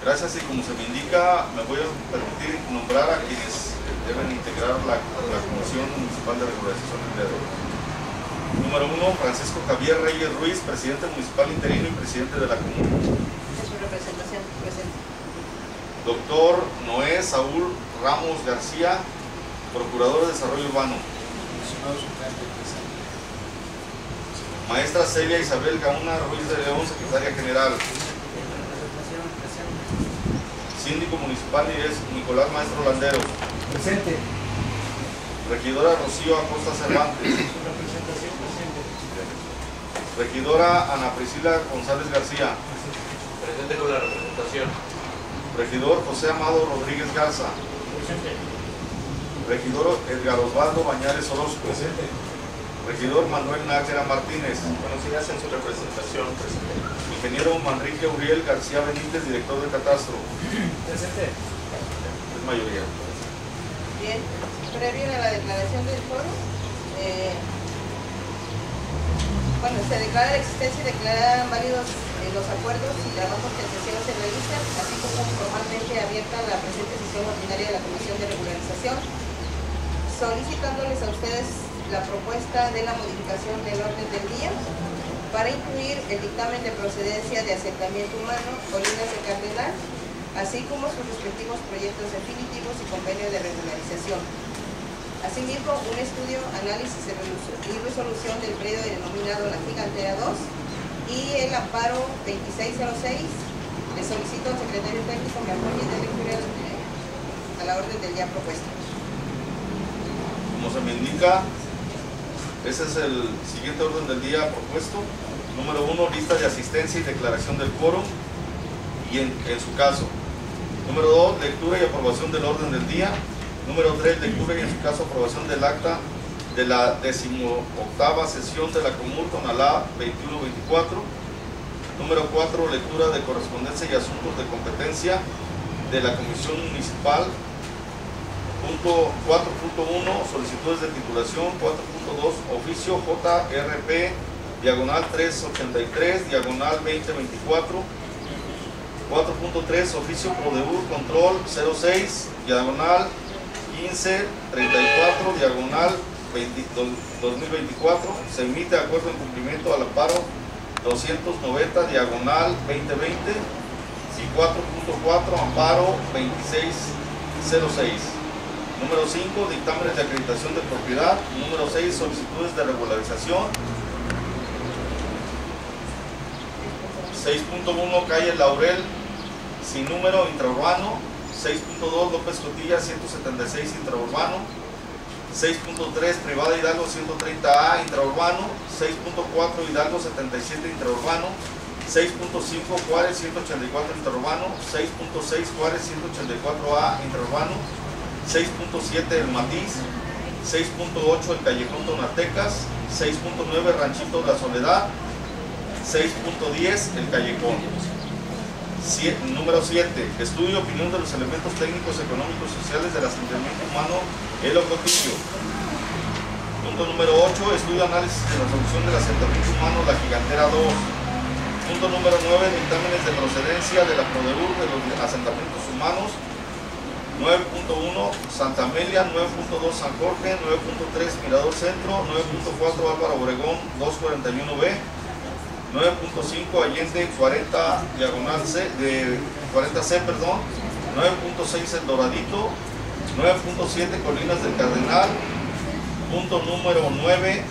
Gracias y como se me indica, me voy a permitir nombrar a quienes deben integrar la, la Comisión Municipal de Regulación del de. Número uno, Francisco Javier Reyes Ruiz, presidente municipal interino y presidente de la comuna. En su representación presente. Doctor Noé Saúl Ramos García, procurador de desarrollo urbano. Maestra Celia Isabel Gauna Ruiz de León, secretaria general. Síndico municipal es Nicolás Maestro Landero. Presente. Regidora Rocío Acosta Cervantes. Su representación presente. Regidora Ana Priscila González García. Presente con la representación. Regidor José Amado Rodríguez Garza. Presente. Regidor Edgar Osvaldo Bañares Orozco. Presente. Regidor Manuel Nájera Martínez. Buenos días en su representación. Presente. Ingeniero Manrique Uriel García Benítez, director de Catastro. Presente. Es mayoría. Bien, previo a la declaración del foro, eh, bueno, se declara la existencia y declaran válidos eh, los acuerdos y trabajos que sesión se realizan, así como formalmente abierta la presente sesión ordinaria de la Comisión de Regularización, solicitándoles a ustedes la propuesta de la modificación del orden del día para incluir el dictamen de procedencia de asentamiento humano, Colinas de Cardenal, así como sus respectivos proyectos definitivos y convenio de regularización. Asimismo, un estudio, análisis y resolu- y resolución del predio denominado La Gigantera 2 y el amparo 2606. Le solicito al secretario técnico me apoye de lectura a la orden del día propuesta. Como se me indica, ese es el siguiente orden del día propuesto. Número uno, lista de asistencia y declaración del quórum y en, su caso. Número dos, lectura y aprobación del orden del día. Número tres, lectura y en su caso aprobación del acta de la decimoctava sesión de la Comur Tonalá 21-24. Número cuatro, lectura de correspondencia y asuntos de competencia de la Comisión Municipal Punto 4.1, solicitudes de titulación. 4.2, oficio JRP, diagonal 383, diagonal 2024. 4.3, oficio Prodeur, control 06, diagonal 1534, diagonal 20 2024. Se emite acuerdo en cumplimiento al amparo 290, diagonal 2020. Y 4.4, amparo 2606. Número 5, dictámenes de acreditación de propiedad. Número 6, solicitudes de regularización. 6.1, calle Laurel, sin número, intraurbano. 6.2, López Cotilla, 176, intraurbano. 6.3, privada Hidalgo, 130A, intraurbano. 6.4, Hidalgo, 77, intraurbano. 6.5, Juárez, 184, intraurbano. 6.6, Juárez, 184A, intraurbano. 6.7 el Matiz, 6.8 el Callejón Tonatecas, 6.9 Ranchito La Soledad, 6.10 el Callejón. Número 7. Estudio y opinión de los elementos técnicos, económicos y sociales del asentamiento humano El Ocotillo. Punto número 8. Estudio análisis de la solución del asentamiento humano La Gigantera 2. Punto número 9. Dictámenes de procedencia de la Prodeur de los asentamientos humanos 9.1 Santa Amelia, 9.2 San Jorge, 9.3 Mirador Centro, 9.4 Álvaro Obregón 241B, 9.5 Allende 40 Diagonal C, de 40C, perdón, 9.6 El Doradito, 9.7 Colinas del Cardenal, punto número 9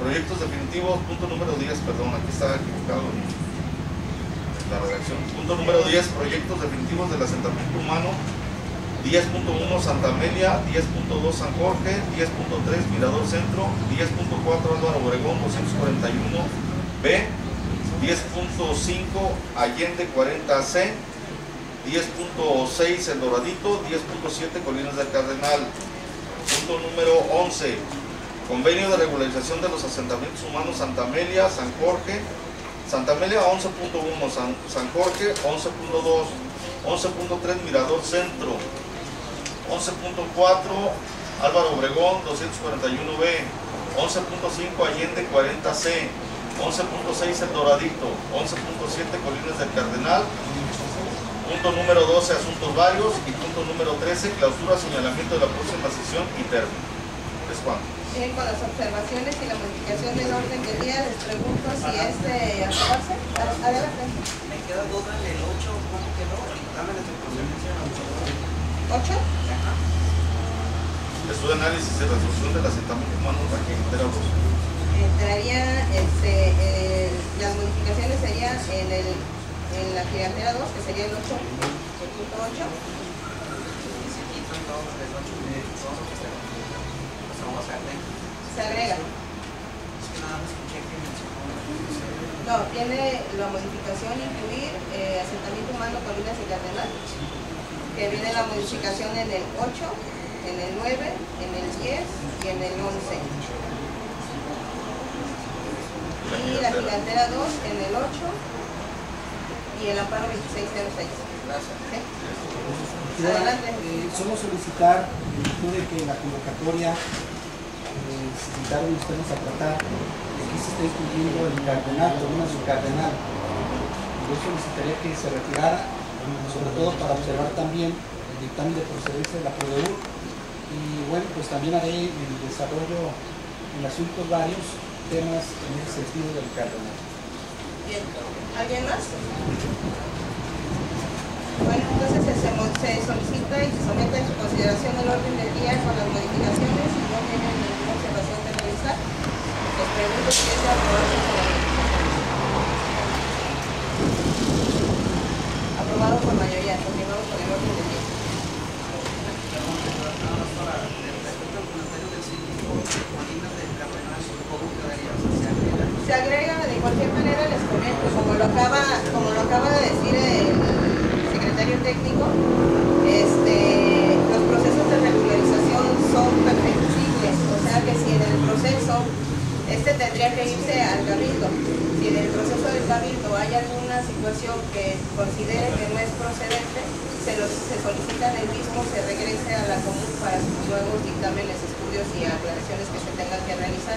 Proyectos definitivos, punto número 10, perdón, aquí está equivocado Punto número 10, proyectos definitivos del asentamiento humano. 10.1 Santa Amelia, 10.2 San Jorge, 10.3 Mirador Centro, 10.4 Álvaro Obregón 241B, 10.5 Allende 40C, 10.6 El Doradito, 10.7 Colinas del Cardenal. Punto número 11, convenio de regularización de los asentamientos humanos Santa Amelia, San Jorge, Santa Amelia 11.1, San, San Jorge 11.2, 11.3 Mirador Centro, 11.4 Álvaro Obregón 241B, 11.5 Allende 40C, 11.6 El Doradito, 11.7 Colinas del Cardenal, punto número 12 Asuntos Varios y punto número 13 Clausura, señalamiento de la próxima sesión y término. Es cuánto. Bien, con las observaciones y la modificación del orden del día, les pregunto si es de aprobarse. Adelante. Me queda duda en el 8, ¿cómo quedó? Dame la circunstancia. ¿Ocho? Estudio de análisis y resolución del asentamiento humano aquí integrados. Entraría, este, eh, las modificaciones serían en, el, en la gigantera 2, que sería el 8, el punto 8. Y se quitan todos del 8 de todo lo que se agrega. No, tiene la modificación incluir eh, asentamiento humano, colinas y cardenal. Que viene la modificación en el 8, en el 9, en el 10 y en el 11. Y la gigantera 2 en el 8 y el amparo 2606. Gracias. ¿Sí? Adelante. Adelante. solo solicitar, en virtud de que la convocatoria citaron los temas a tratar, aquí se está incluyendo el cardenal, columnas del cardenal. Yo solicitaría que se retirara, sobre todo para observar también el dictamen de procedencia de la PRODEUR. Y bueno, pues también haré el desarrollo en asuntos varios temas en ese sentido del cardenal. Bien. ¿Alguien más? Bueno, entonces se, solicita y se somete en su consideración el orden del día con las modificaciones y no ninguna observación que realizar. Les pregunto. Aprobado por mayoría. Continuamos con el orden del día. Se agrega. De cualquier manera, les comento, como lo acaba, de decir el secretario técnico, este, los procesos de regularización son o sea que si en el proceso, este tendría que irse al cabildo, si en el proceso del cabildo hay alguna situación que considere que no es procedente, se, los, se solicita en el mismo, se regrese a la común para sus nuevos dictámenes, estudios y aclaraciones que se tengan que realizar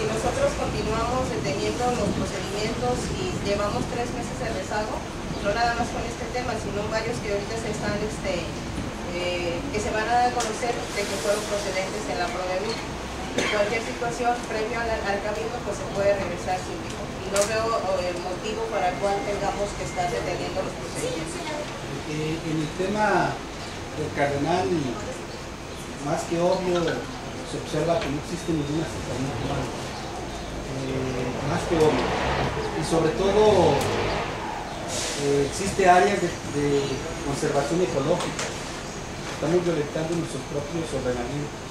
si nosotros continuamos deteniendo los procedimientos y llevamos tres meses de rezago, no nada más con este tema, sino varios que ahorita se están, este, eh, que se van a dar a conocer de que fueron procedentes en la PRODEMI. Cualquier situación previo al, cabildo, pues se puede regresar síndico. Y no veo eh, el motivo para el cual tengamos que estar deteniendo los procedimientos. Eh, en el tema del cardenal, más que obvio, se observa que no existe ningún asentamiento humano. Eh, más que obvio. Y sobre todo, eh, existe áreas de, de conservación ecológica. Estamos violentando nuestros propios ordenamientos.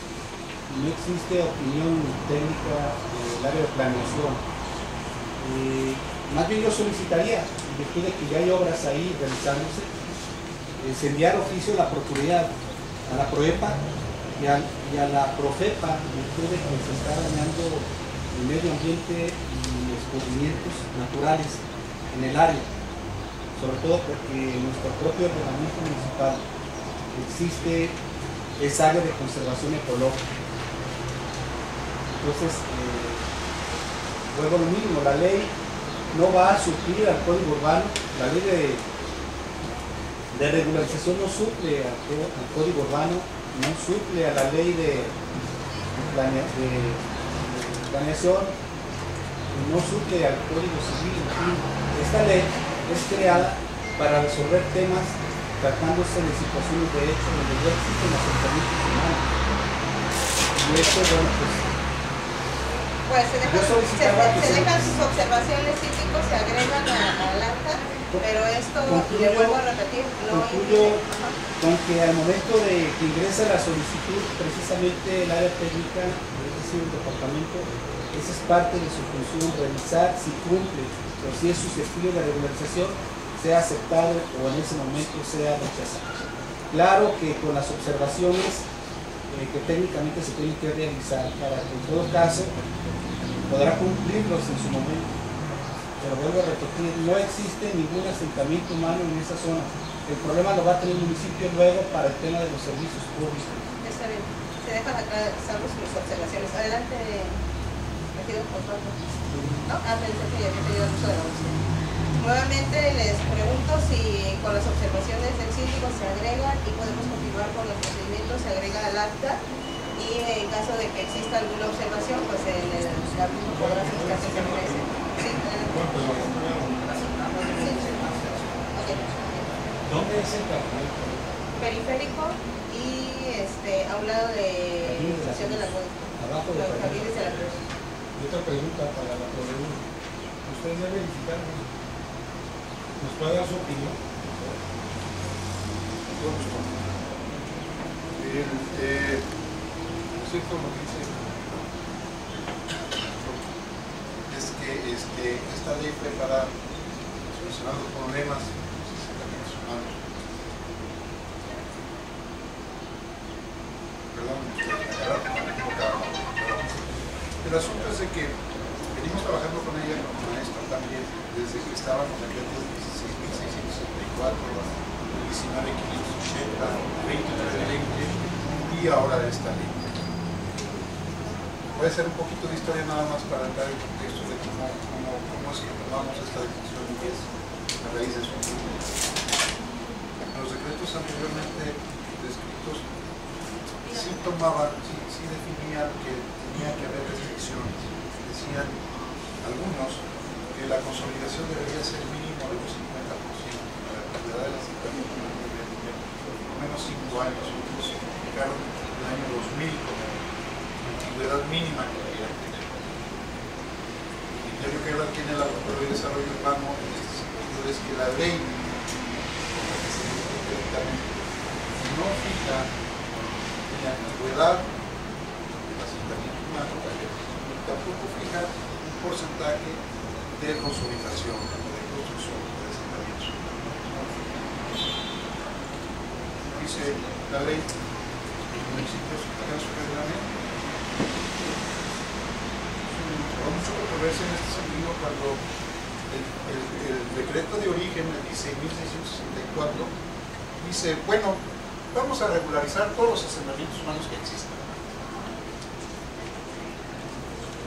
No existe opinión técnica del área de planeación. Eh, más bien yo solicitaría, en virtud de que ya hay obras ahí realizándose, es enviar oficio a la Procuraduría, a la PROEPA y a, y a la PROFEPA, en virtud de que se está dañando el medio ambiente y descubrimientos naturales en el área, sobre todo porque en nuestro propio ordenamiento municipal existe esa área de conservación ecológica. Entonces, eh, luego lo mismo, la ley no va a suplir al código urbano, la ley de de regularización no suple al, código urbano, no suple a la ley de, planea- de- de planeación, no suple al código civil. Esta ley es creada para resolver temas tratándose de situaciones de hecho donde ya existen asentamientos humanos. Y esto, bueno, pues Pues se dejan, se, se sus observaciones cívicos, se agregan a- al acta, pero esto, le Concluyo- vuelvo a repetir, no concluyo con que al momento de que ingresa la solicitud, precisamente el área técnica, es decir, el departamento, esa es parte de su función, revisar si cumple o si es susceptible de regularización, sea aceptado o en ese momento sea rechazado. Claro que con las observaciones eh, que técnicamente se tienen que realizar para que en todo caso podrá cumplirlos en su momento. Pero vuelvo a repetir, no existe ningún asentamiento humano en esa zona. El problema lo va a tener el municipio luego para el tema de los servicios públicos. Está bien. Se dejan acá sus observaciones. Adelante. por favor. ¿No? Ah, pensé que ya había pedido el uso de la. Nuevamente les pregunto si con las observaciones del síndico se agrega y podemos continuar con los procedimientos, se agrega al acta y en caso de que exista alguna observación, pues el, el, la misma podrá solicitar que se regrese. Sí. ¿Dónde es el? Periférico y este, a un lado de Estación de la Cruz. Abajo de Los la jardines de la Cruz. Y otra pregunta para la PRO. Usted ya verificaron. ¿Nos puede dar su opinión? Todo gusto. El, eh, cierto lo que dice es que este, esta ley fue para solucionar los problemas. Perdón, el asunto es de que venimos trabajando con ella como maestra también desde que estábamos en el 16.664, el 19.580, el 23.20 y ahora esta ley. A hacer un poquito de historia nada más para entrar en contexto de cómo, cómo, cómo es que tomamos esta decisión y es a raíz de su Los decretos anteriormente descritos sí tomaban, sí, sí definían que tenía que haber restricciones. Decían algunos que la consolidación debería ser mínimo de un 50% para la actividad de las por lo menos 5 años, otros indicaron el año 2000 como antigüedad mínima que debía tener. El criterio que ahora tiene la Procuraduría de Desarrollo Urbano en este sentido es que la ley, no fija la antigüedad del asentamiento humano, ni tampoco fija un porcentaje de consolidación, de construcción de asentamientos. Dice la ley, los municipios tengan su reglamento. Hubo mucho controversia en este sentido cuando el, el- el decreto de origen, el 16.664, dice, bueno, vamos a regularizar todos los asentamientos humanos que existan.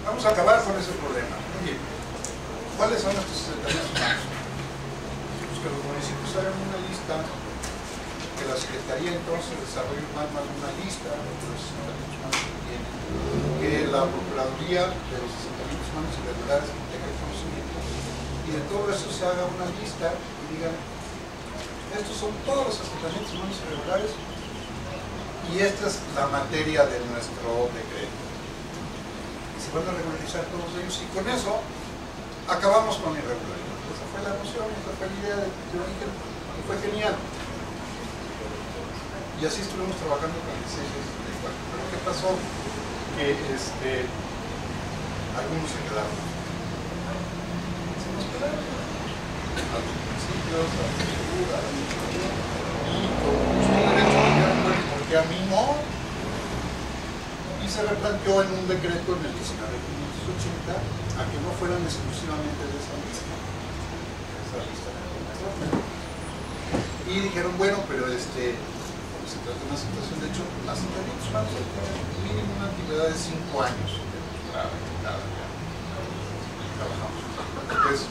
Vamos a acabar con ese problema. Oye, ¿cuáles son nuestros asentamientos humanos? Pues que los municipios hagan una lista, que la Secretaría entonces de Desarrollo Humano haga una lista de los asentamientos humanos que la Procuraduría de los asentamientos humanos irregulares tenga el conocimiento, y de todo eso se haga una lista y digan, estos son todos los asentamientos humanos irregulares y esta es la materia de nuestro decreto. Y se van a regularizar todos ellos y con eso acabamos con la irregularidad. Esa fue la noción, esa fue la idea de, de origen y fue genial. Y así estuvimos trabajando con el 1664. Pero ¿qué pasó? Que este, algunos se quedaron. Se nos quedaron a los municipios, a las figuras, y con mucho derecho dijeron, bueno, ¿por qué a mí no? Y se replanteó en un decreto en el 19.580 a que no fueran exclusivamente de esa lista. Esa lista de. Y dijeron, bueno, pero este, de una situación, de hecho, las asentamientos humanos mínimo una antigüedad de 5 años. Trabajamos. Entonces,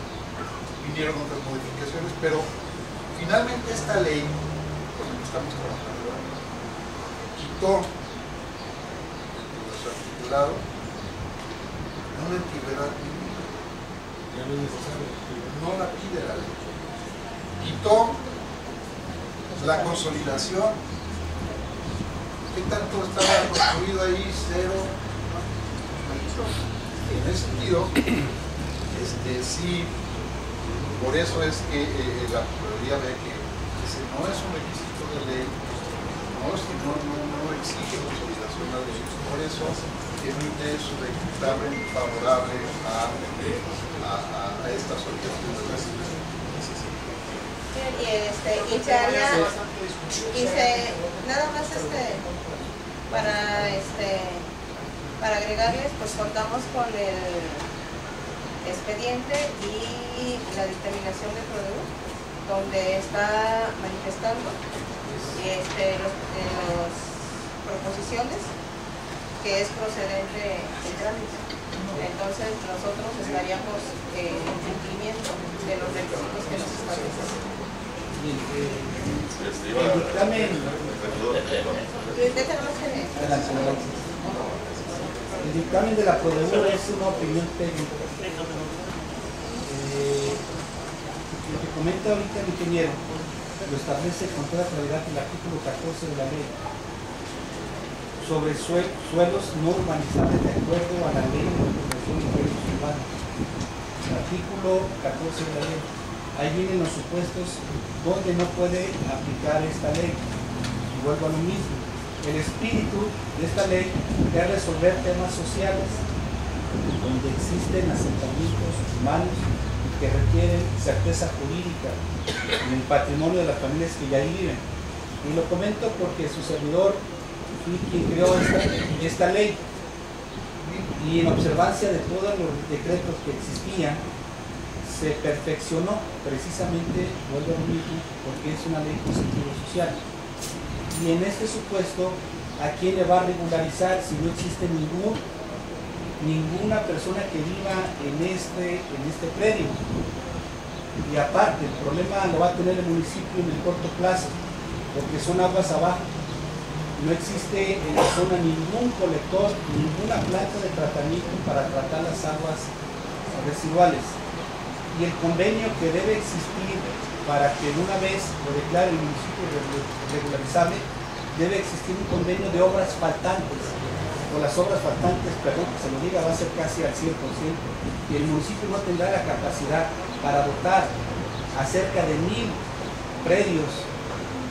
vinieron otras modificaciones, pero finalmente esta ley con la que estamos trabajando quitó de su articulado una antigüedad mínima. No la pide la ley. Quitó la consolidación. ¿Qué tanto estaba construido ahí? Cero. En ese sentido, este, sí, por eso es que eh, la Procuraduría ve que no es un requisito de ley, no, no, no, exige consolidación la ley, por eso emite su dictamen favorable a, a, a, a esta solicitud de la Bien, y este, y se haría, y se, nada más este, para este, para agregarles, pues contamos con el expediente y la determinación de Produ, donde está manifestando este, los, eh, proposiciones que es procedente el trámite. Entonces nosotros estaríamos eh, en cumplimiento de los requisitos que nos establecen. El dictamen- de la PRODEUR es una opinión técnica. Eh, lo que comenta ahorita el ingeniero lo establece con toda claridad el artículo 14 de la ley sobre sue- suelos no urbanizables de acuerdo a la ley de ordenación de suelos urbanos. El artículo 14 de la ley. Ahí vienen los supuestos donde no puede aplicar esta ley. Y vuelvo a lo mismo. El espíritu de esta ley es resolver temas sociales donde existen asentamientos humanos que requieren certeza jurídica en el patrimonio de las familias que ya viven. Y lo comento porque su servidor fui quien creó esta, esta ley y en observancia de todos los decretos que existían, se perfeccionó precisamente, vuelvo a mismo, porque es una ley con social. Y en este supuesto, ¿a quién le va a regularizar si no existe ningún, ninguna persona que viva en este, en este predio? Y aparte, el problema lo va a tener el municipio en el corto plazo, porque son aguas abajo. No existe en la zona ningún colector, ninguna planta de tratamiento para tratar las aguas residuales. Y el convenio que debe existir para que una vez lo declare el municipio regu- regularizable, debe existir un convenio de obras faltantes. O las obras faltantes, perdón que se lo diga, va a ser casi al 100%. Y el municipio no tendrá la capacidad para dotar a cerca de mil predios,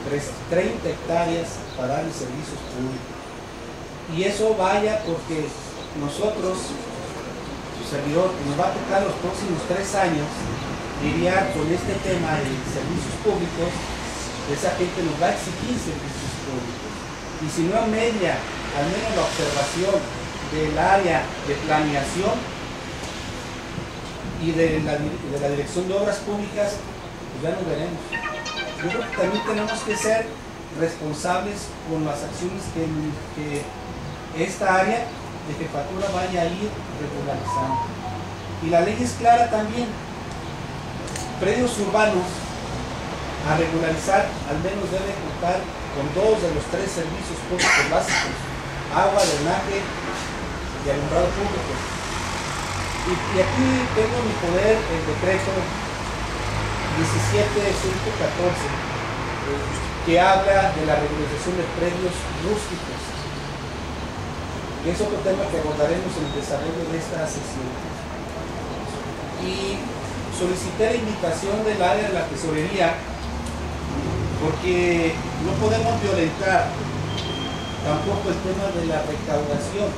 tres- 30 hectáreas para darle servicios públicos. Y eso vaya porque nosotros, servidor, que nos va a tocar los próximos tres años, lidiar con este tema de servicios públicos, esa gente nos va a exigir servicios públicos. Y si no media, al menos la observación del área de planeación y de la, de la dirección de obras públicas, pues ya nos veremos. Yo creo que también tenemos que ser responsables con las acciones que esta área de jefatura vaya a ir regularizando. Y la ley es clara también. Predios urbanos a regularizar al menos debe contar con dos de los tres servicios públicos básicos, agua, drenaje y alumbrado público. Y, y aquí tengo en mi poder el decreto 17114 que habla de la regularización de predios rústicos, que es otro tema que abordaremos en el desarrollo de esta sesión. Y solicité la invitación del área de la tesorería porque no podemos violentar tampoco el tema de la recaudación.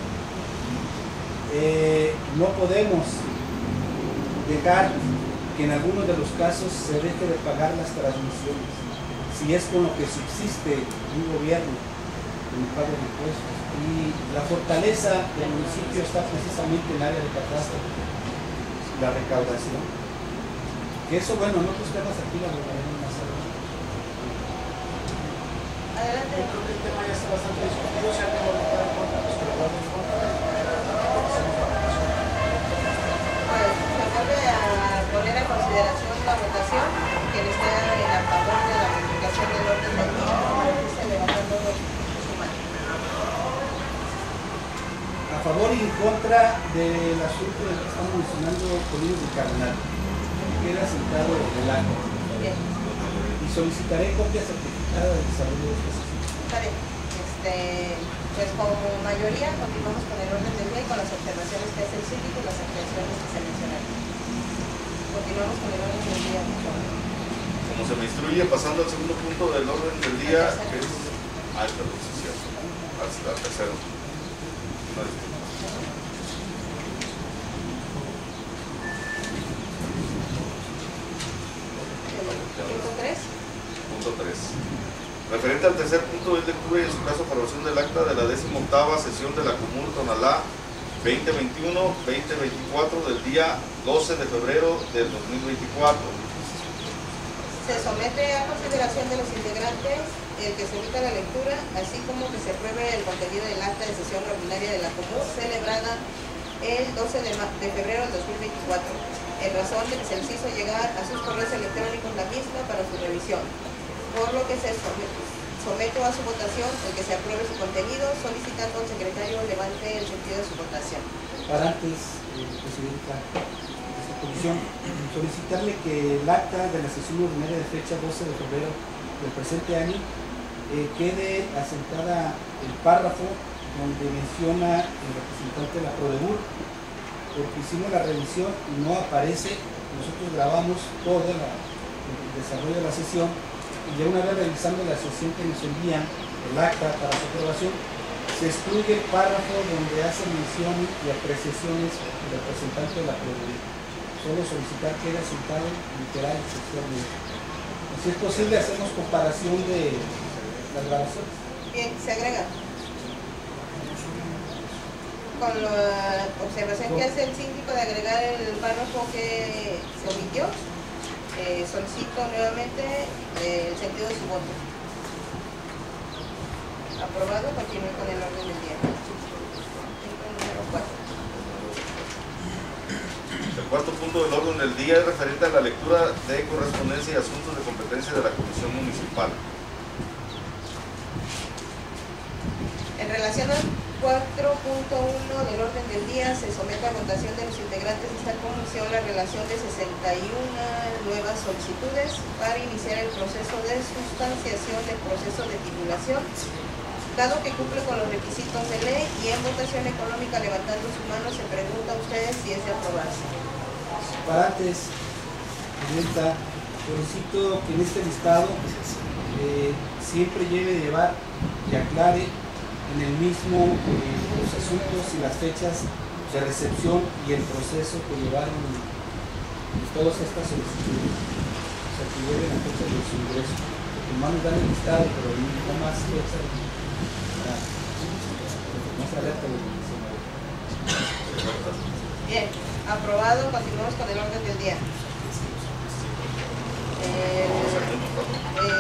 Eh, no podemos dejar que en algunos de los casos se deje de pagar las transmisiones, si es con lo que subsiste un gobierno en el pago de impuestos. Y la fortaleza del municipio está precisamente en el área de catástrofe, la recaudación. Que eso, bueno, en otros temas aquí lo hablaremos más adelante. Adelante. Yo creo que el tema ya está bastante discutido, se ha en los en Pues se vuelve a poner a consideración la votación. Quien esté a favor de la modificación del orden del día, se levantando su mano. a favor y en contra del asunto del que estamos mencionando Colinas del Cardenal, que queda sentado el acto. Bien, Y solicitaré copia certificada del desarrollo de este bien. Este, pues como mayoría continuamos con el orden del día y con las observaciones que hace el síndico y las aclaraciones que se mencionaron. Continuamos con el orden del día. Como se me instruye, pasando al segundo punto del orden del día, que es. Sí, cierto. Hasta el tercero disculpa. Punto tres. Punto 3. Al tercer punto es lectura y en su caso aprobación del acta de la 18 sesión de la Común Tonalá 2021-2024 del día 12 de febrero del 2024. Se somete a consideración de los integrantes el que se evita la lectura, así como que se apruebe el contenido del acta de sesión ordinaria de la Común celebrada el 12 de, febrero del 2024, en razón de que se les hizo llegar a sus correos electrónicos la misma para su revisión, por lo que se some- someto a su votación el que se apruebe su contenido, solicitando al secretario levante el sentido de su votación. Para antes, eh, Presidenta de esta comisión, solicitarle que el acta de la sesión ordinaria de fecha 12 de febrero del presente año eh, quede asentada el párrafo donde menciona el representante de la PRODEBUR, porque hicimos la revisión y no aparece, nosotros grabamos todo el desarrollo de la sesión y ya una vez revisando la sesión que nos envían, el acta para su aprobación, se excluye el párrafo donde hace mención y apreciaciones del representante de la PRODEBUR. Solo solicitar que quede asentado literal y textualmente. Si es posible, hacemos comparación de las grabaciones. Bien, se agrega. Con la observación que hace el síndico de agregar el párrafo que se omitió, eh, solicito nuevamente eh, el sentido de su voto. Aprobado, continúe con el orden del día. Punto número cuatro. El cuarto punto del orden del día es referente a la lectura de correspondencia y asuntos de competencia de la Comisión Municipal. En relación al 4.1 del orden del día, se somete a votación de los integrantes de esta comisión la relación de 61 nuevas solicitudes para iniciar el proceso de sustanciación del proceso de titulación, dado que cumple con los requisitos de ley y en votación económica levantando su mano se pregunta a ustedes si es de aprobarse. Para antes, Presidenta, solicito que en este listado eh, siempre lleve llevar y aclare en el mismo eh, los asuntos y las fechas de recepción y el proceso que llevaron todas estas solicitudes. Que lleven la fecha de su ingreso. Humanos dan el listado, pero no más fecha. para- Más alerta de se. Bien, aprobado, continuamos con el orden del día. Eh,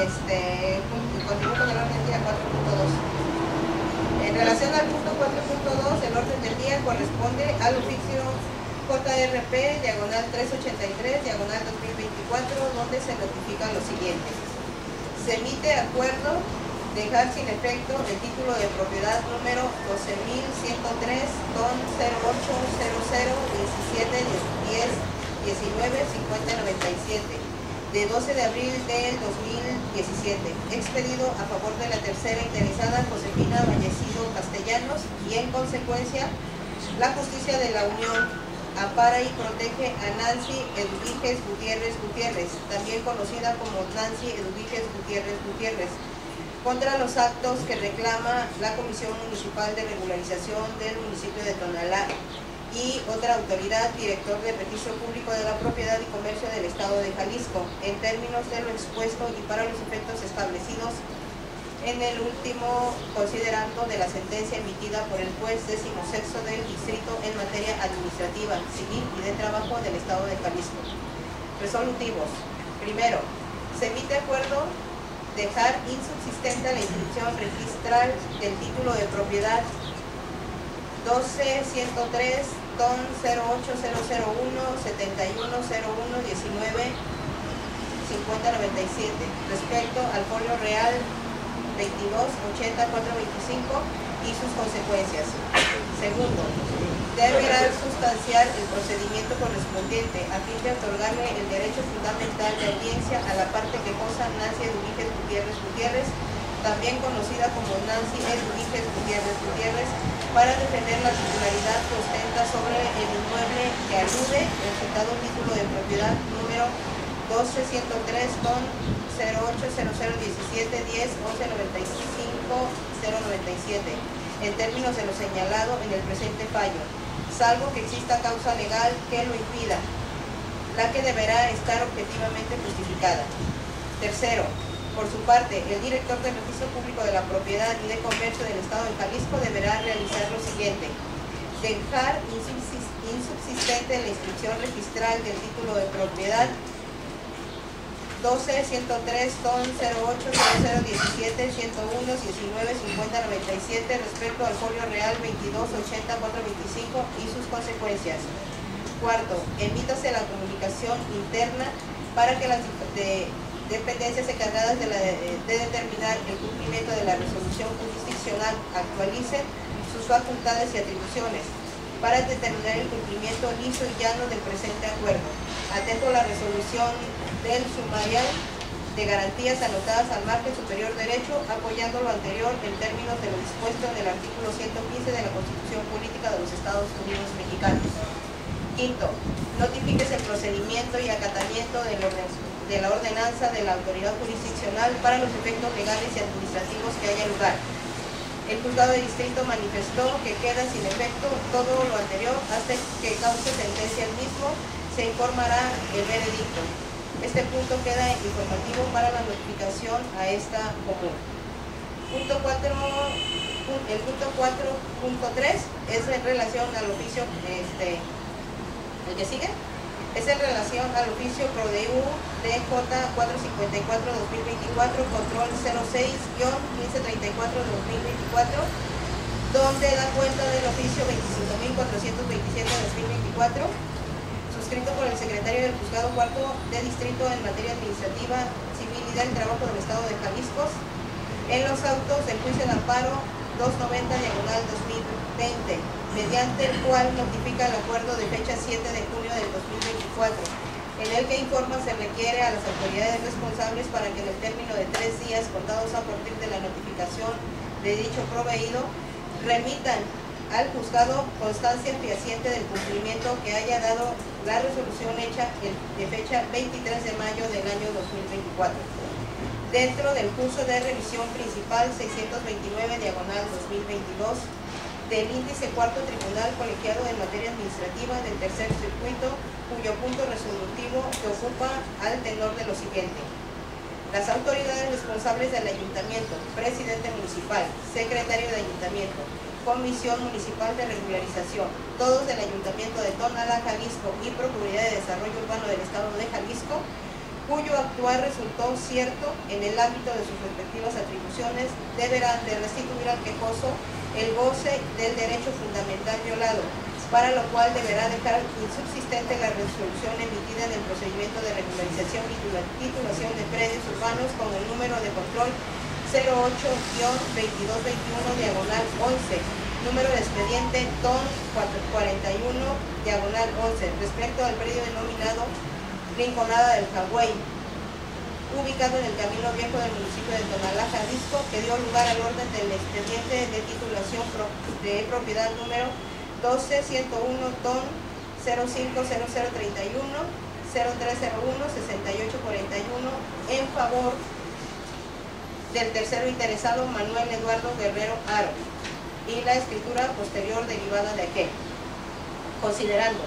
este, continúo con el orden del día 4.2. En relación al punto 4.2, el orden del día corresponde al oficio JRP, diagonal 383, diagonal 2024, donde se notifica lo siguiente. Se emite acuerdo dejar sin efecto el título de propiedad número 12.103, don 0800 17 10 19 50 97 de 12 de abril del 2017, expedido a favor de la tercera interesada Josefina Vallecido Castellanos y en consecuencia la justicia de la Unión ampara y protege a Nancy Eduviges Gutiérrez Gutiérrez, también conocida como Nancy Eduviges Gutiérrez Gutiérrez, contra los actos que reclama la Comisión Municipal de Regularización del municipio de Tonalá y otra autoridad, director del Registro Público de la Propiedad y Comercio del Estado de Jalisco, en términos de lo expuesto y para los efectos establecidos en el último considerando de la sentencia emitida por el juez décimo sexto del distrito en materia administrativa, civil y de trabajo del Estado de Jalisco. Resolutivos. Primero, se emite acuerdo dejar insubsistente la inscripción registral del título de propiedad 12103 TON 08001 7101 19 5097 respecto al folio real 22 80 425 y sus consecuencias. Segundo, deberá sustanciar el procedimiento correspondiente a fin de otorgarle el derecho fundamental de audiencia a la parte quejosa Nancy Eduviges Gutiérrez Gutiérrez, también conocida como Nancy Eduviges Gutiérrez Gutiérrez, para defender la titularidad que ostenta sobre el inmueble que alude el citado título de propiedad número 12103 con 080017 10 1195 097 en términos de lo señalado en el presente fallo, salvo que exista causa legal que lo impida, la que deberá estar objetivamente justificada. Tercero, por su parte, el director del Registro Público de la Propiedad y de Comercio del Estado de Jalisco deberá realizar lo siguiente. Dejar insubsis- insubsistente la inscripción registral del título de propiedad 12, 103, TON 08, 0017, 101, 19, 50, 97 respecto al folio real 22, 80, 425 y sus consecuencias. Cuarto, emítase la comunicación interna para que las de- dependencias encargadas de, la- de determinar el cumplimiento de la resolución jurisdiccional actualicen sus facultades y atribuciones para determinar el cumplimiento liso y llano del presente acuerdo. Atento a la resolución del sumarial de garantías anotadas al margen superior derecho, apoyando lo anterior en términos de lo dispuesto en el artículo 115 de la Constitución Política de los Estados Unidos Mexicanos. Quinto, notifiques el procedimiento y acatamiento de la ordenanza de la autoridad jurisdiccional para los efectos legales y administrativos que haya lugar. El juzgado de distrito manifestó que queda sin efecto todo lo anterior hasta que cause sentencia el mismo, se informará el veredicto. Este punto queda informativo para la notificación a esta común. Punto 4, el punto 4.3 es en relación al oficio, este, el que sigue, es en relación al oficio PRODEU DJ 454-2024, control 06-1534-2024, donde da cuenta del oficio 25.427-2024, suscrito por el secretario del Juzgado Cuarto de Distrito en materia administrativa, civilidad y trabajo del Estado de Jalisco, en los autos del juicio de amparo 290 diagonal 2020, mediante el cual notifica el acuerdo de fecha 7 de junio del 2024, en el que informa se requiere a las autoridades responsables para que en el término de tres días contados a partir de la notificación de dicho proveído, remitan al juzgado constancia fehaciente del cumplimiento que haya dado la resolución hecha de fecha 23 de mayo del año 2024 dentro del curso de revisión principal 629 diagonal 2022 del índice cuarto tribunal colegiado en materia administrativa del tercer circuito, cuyo punto resolutivo se ocupa al tenor de lo siguiente. Las autoridades responsables del ayuntamiento, presidente municipal, secretario de ayuntamiento, comisión municipal de regularización, todos del ayuntamiento de Tonalá, Jalisco y Procuraduría de Desarrollo Urbano del Estado de Jalisco, cuyo actuar resultó cierto en el ámbito de sus respectivas atribuciones, deberán de restituir al quejoso el goce del derecho fundamental violado, para lo cual deberá dejar insubsistente la resolución emitida en el procedimiento de regularización y titula- titulación de predios urbanos con el número de control 08-2221 diagonal 11, número de expediente TON 441 diagonal 11, respecto al predio denominado Rinconada del Hawái, ubicado en el camino viejo del municipio de Tonalá, Jalisco, que dio lugar al orden del expediente de titulación de propiedad número 12101 TON 050031 0301 6841 en favor del tercero interesado Manuel Eduardo Guerrero Aro y la escritura posterior derivada de aquel. Considerando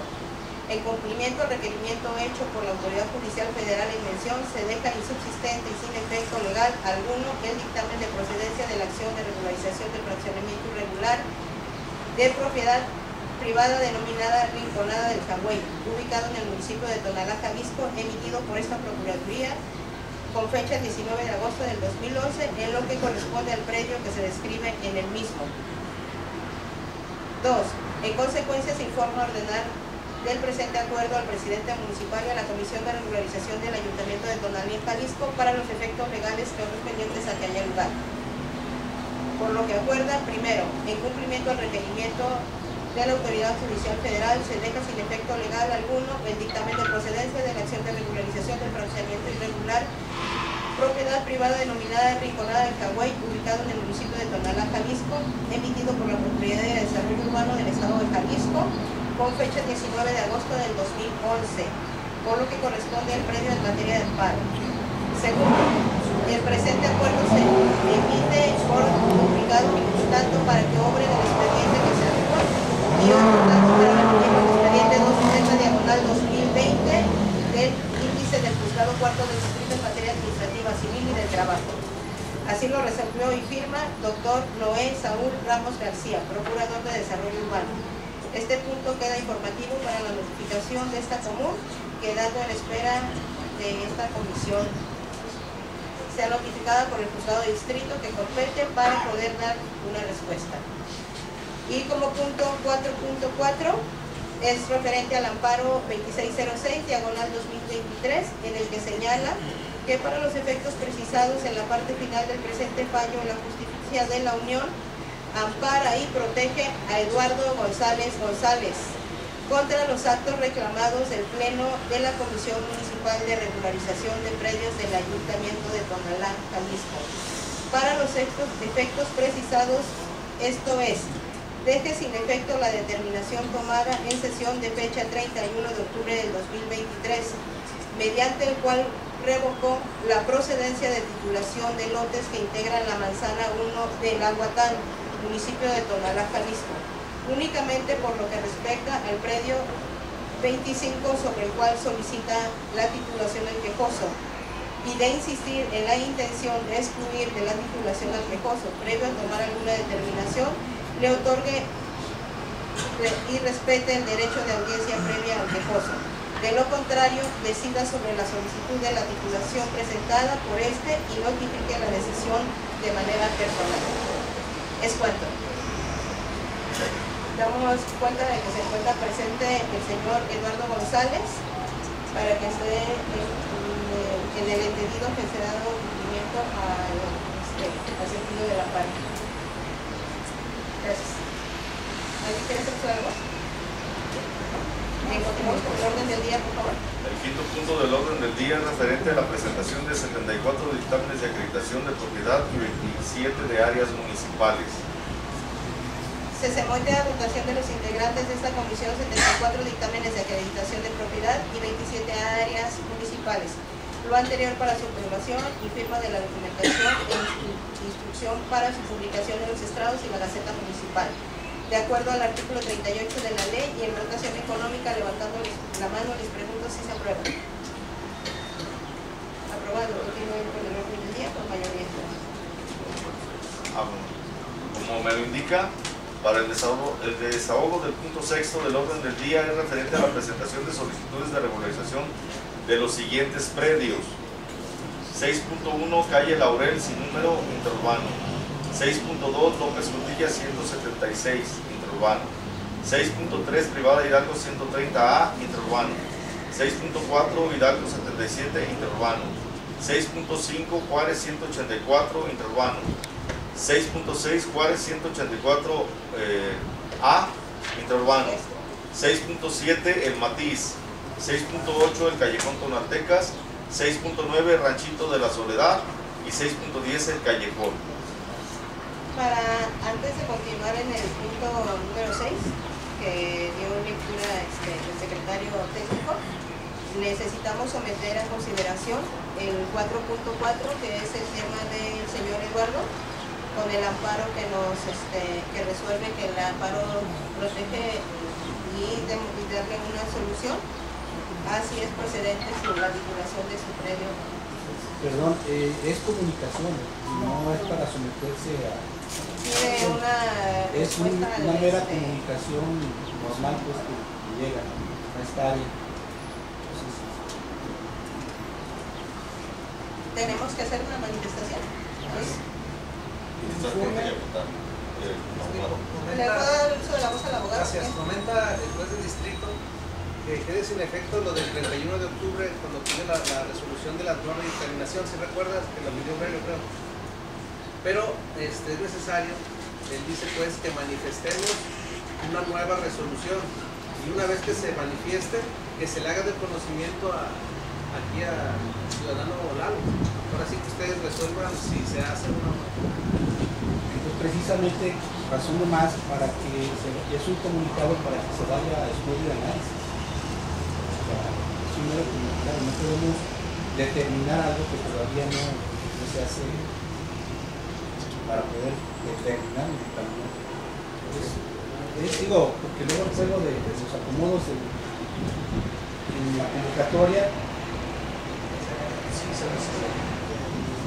en cumplimiento al requerimiento hecho por la Autoridad Judicial Federal en mención, se deja insubsistente y sin efecto legal alguno el dictamen de procedencia de la acción de regularización del fraccionamiento irregular de propiedad privada denominada Rinconada del Hawái, ubicado en el municipio de Tonalá, Jalisco, emitido por esta Procuraduría con fecha 19 de agosto del 2011, en lo que corresponde al predio que se describe en el mismo. 2. En consecuencia, se informa ordenar del presente acuerdo al presidente municipal y a la Comisión de Regularización del Ayuntamiento de Tonalá en Jalisco para los efectos legales correspondientes a que haya lugar. Por lo que acuerda, primero, en cumplimiento al requerimiento de la Autoridad Judicial Federal, se deja sin efecto legal alguno el dictamen de procedencia de la acción de regularización del fraccionamiento irregular propiedad privada denominada Rinconada del Hawái, ubicado en el municipio de Tonalá, Jalisco, emitido por la Procuraduría de Desarrollo Urbano del Estado de Jalisco, con fecha 19 de agosto del 2011, por lo que corresponde al predio en materia de amparo. Segundo, el presente acuerdo se emite por duplicado tanto para que obre el expediente que se adecua y otro tanto para el expediente 260 diagonal 2020 del índice del juzgado cuarto del distrito en materia administrativa civil y del trabajo. Así lo resolvió y firma doctor Noé Saúl Ramos García, procurador de desarrollo urbano. Este punto queda informativo para la notificación de esta común, quedando en espera de esta comisión sea notificada por el juzgado de distrito que compete para poder dar una respuesta. Y como punto 4.4 es referente al amparo 2606, diagonal 2023, en el que señala que para los efectos precisados en la parte final del presente fallo la justicia de la Unión ampara y protege a Eduardo González González contra los actos reclamados del Pleno de la Comisión Municipal de Regularización de Predios del Ayuntamiento de Tonalá, Jalisco. Para los efectos precisados, esto es, deje sin efecto la determinación tomada en sesión de fecha 31 de octubre del 2023, mediante el cual revocó la procedencia de titulación de lotes que integran la manzana 1 del Aguatán, municipio de Tonalá, Jalisco únicamente por lo que respecta al predio 25 sobre el cual solicita la titulación del quejoso y de insistir en la intención de excluir de la titulación al quejoso previo a tomar alguna determinación, le otorgue y respete el derecho de audiencia previa al quejoso. De lo contrario, decida sobre la solicitud de la titulación presentada por este y notifique la decisión de manera personal. Es cuanto damos cuenta de que se encuentra presente el señor Eduardo González para que esté en, el entendido que se ha dado cumplimiento al, este, al sentido de la parte. Gracias. ¿Alguien quiere hacer algo? El quinto punto del orden del día es referente a la presentación de 74 dictámenes de acreditación de propiedad y 27 de áreas municipales se somete a votación de los integrantes de esta comisión 74 dictámenes de acreditación de propiedad y 27 áreas municipales. Lo anterior para su aprobación y firma de la documentación e instrucción para su publicación en los estrados y la Gaceta Municipal. De acuerdo al artículo 38 de la ley y en votación económica, levantando la mano, les pregunto si se aprueba. Aprobado. Continúen con el orden del día por mayoría. Ah, como me lo indica, para el desahogo, el desahogo del punto sexto del orden del día es referente a la presentación de solicitudes de regularización de los siguientes predios. 6.1 calle Laurel sin número interurbano. 6.2 López Cotilla 176 interurbano. 6.3 Privada Hidalgo 130A interurbano. 6.4 Hidalgo 77 interurbano. 6.5 Juárez 184 interurbano. 6.6 Juárez 184 eh, interurbano. 6.7 El Matiz. 6.8 El Callejón Tonaltecas. 6.9 Ranchito de la Soledad. Y 6.10 El Callejón. Para antes de continuar en el punto número 6, que dio lectura este, el secretario técnico, necesitamos someter a consideración el 4.4, que es el tema del señor Eduardo, con el amparo que nos este, que resuelve que el amparo protege y, darle una solución. Así es procedente sobre la vinculación de su predio. Perdón eh, es comunicación no es para someterse a tiene una es una mera comunicación normal pues que, llega a esta área tenemos que hacer una manifestación eh, ¿Le puedo dar el uso de la voz al abogado? Gracias. Comenta el juez del distrito que quede sin efecto lo del 31 de octubre cuando tiene la, la resolución de la nueva determinación. Si recuerdas que la pidió Aurelio, creo. Pero este, es necesario, él dice pues que manifestemos una nueva resolución y una vez que se manifieste, que se le haga de conocimiento aquí al ciudadano Lalo. Ahora sí que ustedes resuelvan si se hace una Entonces, precisamente razón más para que se, es un comunicado para que se vaya a estudio de análisis. O sea, es un mero comunicado, no podemos determinar algo que todavía no se hace para poder determinar el camino. Entonces, es, digo, porque luego el juego de, de los acomodos en, en la convocatoria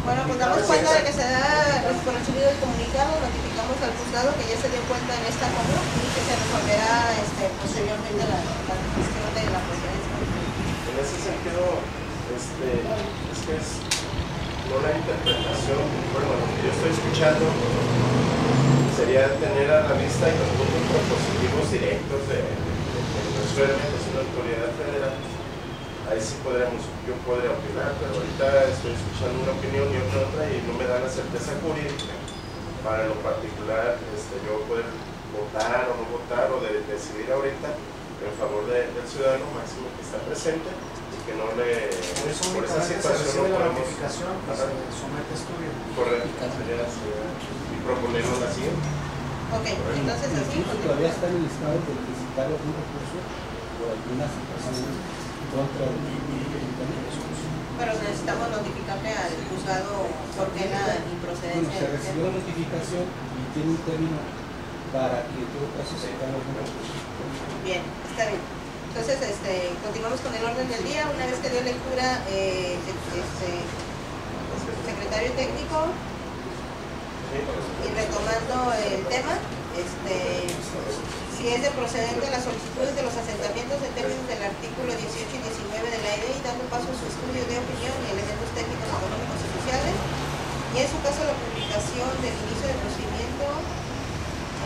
Bueno, pues damos cuenta de que se da por recibido el comunicado, notificamos al juzgado que ya se dio cuenta en esta compra y que se resolverá este, posteriormente la, la gestión de la presidencia. En ese sentido, Este, es que es una interpretación, bueno, lo que yo estoy escuchando sería tener a la vista y los puntos propositivos directos de, resuelven es una autoridad federal. Ahí sí podríamos, yo podría opinar, pero ahorita estoy escuchando una opinión y otra otra y no me da la certeza jurídica para lo particular este, yo poder votar o no votar o de, decidir ahorita en favor de- del ciudadano máximo que está presente que no le Por eso por esa situación no la podemos notificación y Ajá. se somete estudio. correcto sería así, y proponerlo la siguiente Ok, entonces así, continuamos. todavía está en el estado de presentar algún recurso por alguna situación en contra ayuntamiento. pero necesitamos notificarle al juzgado por qué la Bueno, improcedencia. se recibió la notificación y tiene un término para que en todo caso se haga algún recurso. Bien, está bien. Entonces, este, continuamos con el orden del día. Una vez que dio lectura, eh, este, secretario técnico, y retomando el tema, este, si es de procedente las solicitudes de los asentamientos en términos del artículo 18 y 19 de la ley, dando paso a su estudio de opinión y elementos técnicos, económicos y sociales, y en su caso la publicación del inicio del procedimiento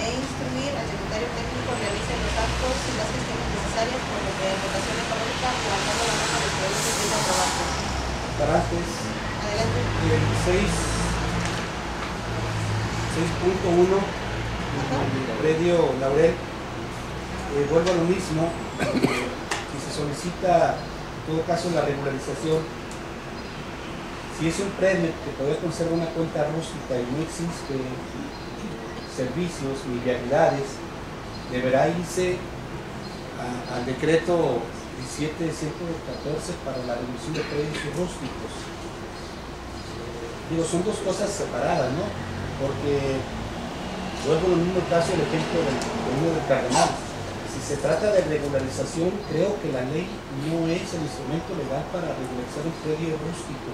e instruir al secretario técnico realice los actos y las gestiones necesarias por lo que en votación económica levantando la mano del proyecto es aprobado. Antes, Adelante. el 6 6.1 el predio Laurel. Eh, vuelvo a lo mismo eh, si se solicita en todo caso la regularización. Si es un predio que todavía conserva una cuenta rústica y no existe servicios ni vialidades deberá irse al decreto 17114 para la revisión de predios rústicos digo, son dos cosas separadas, ¿no? Porque vuelvo al mismo caso el ejemplo del del del Cardenal. Si se trata de regularización, creo que la ley no es el instrumento legal para regularizar un predio rústico.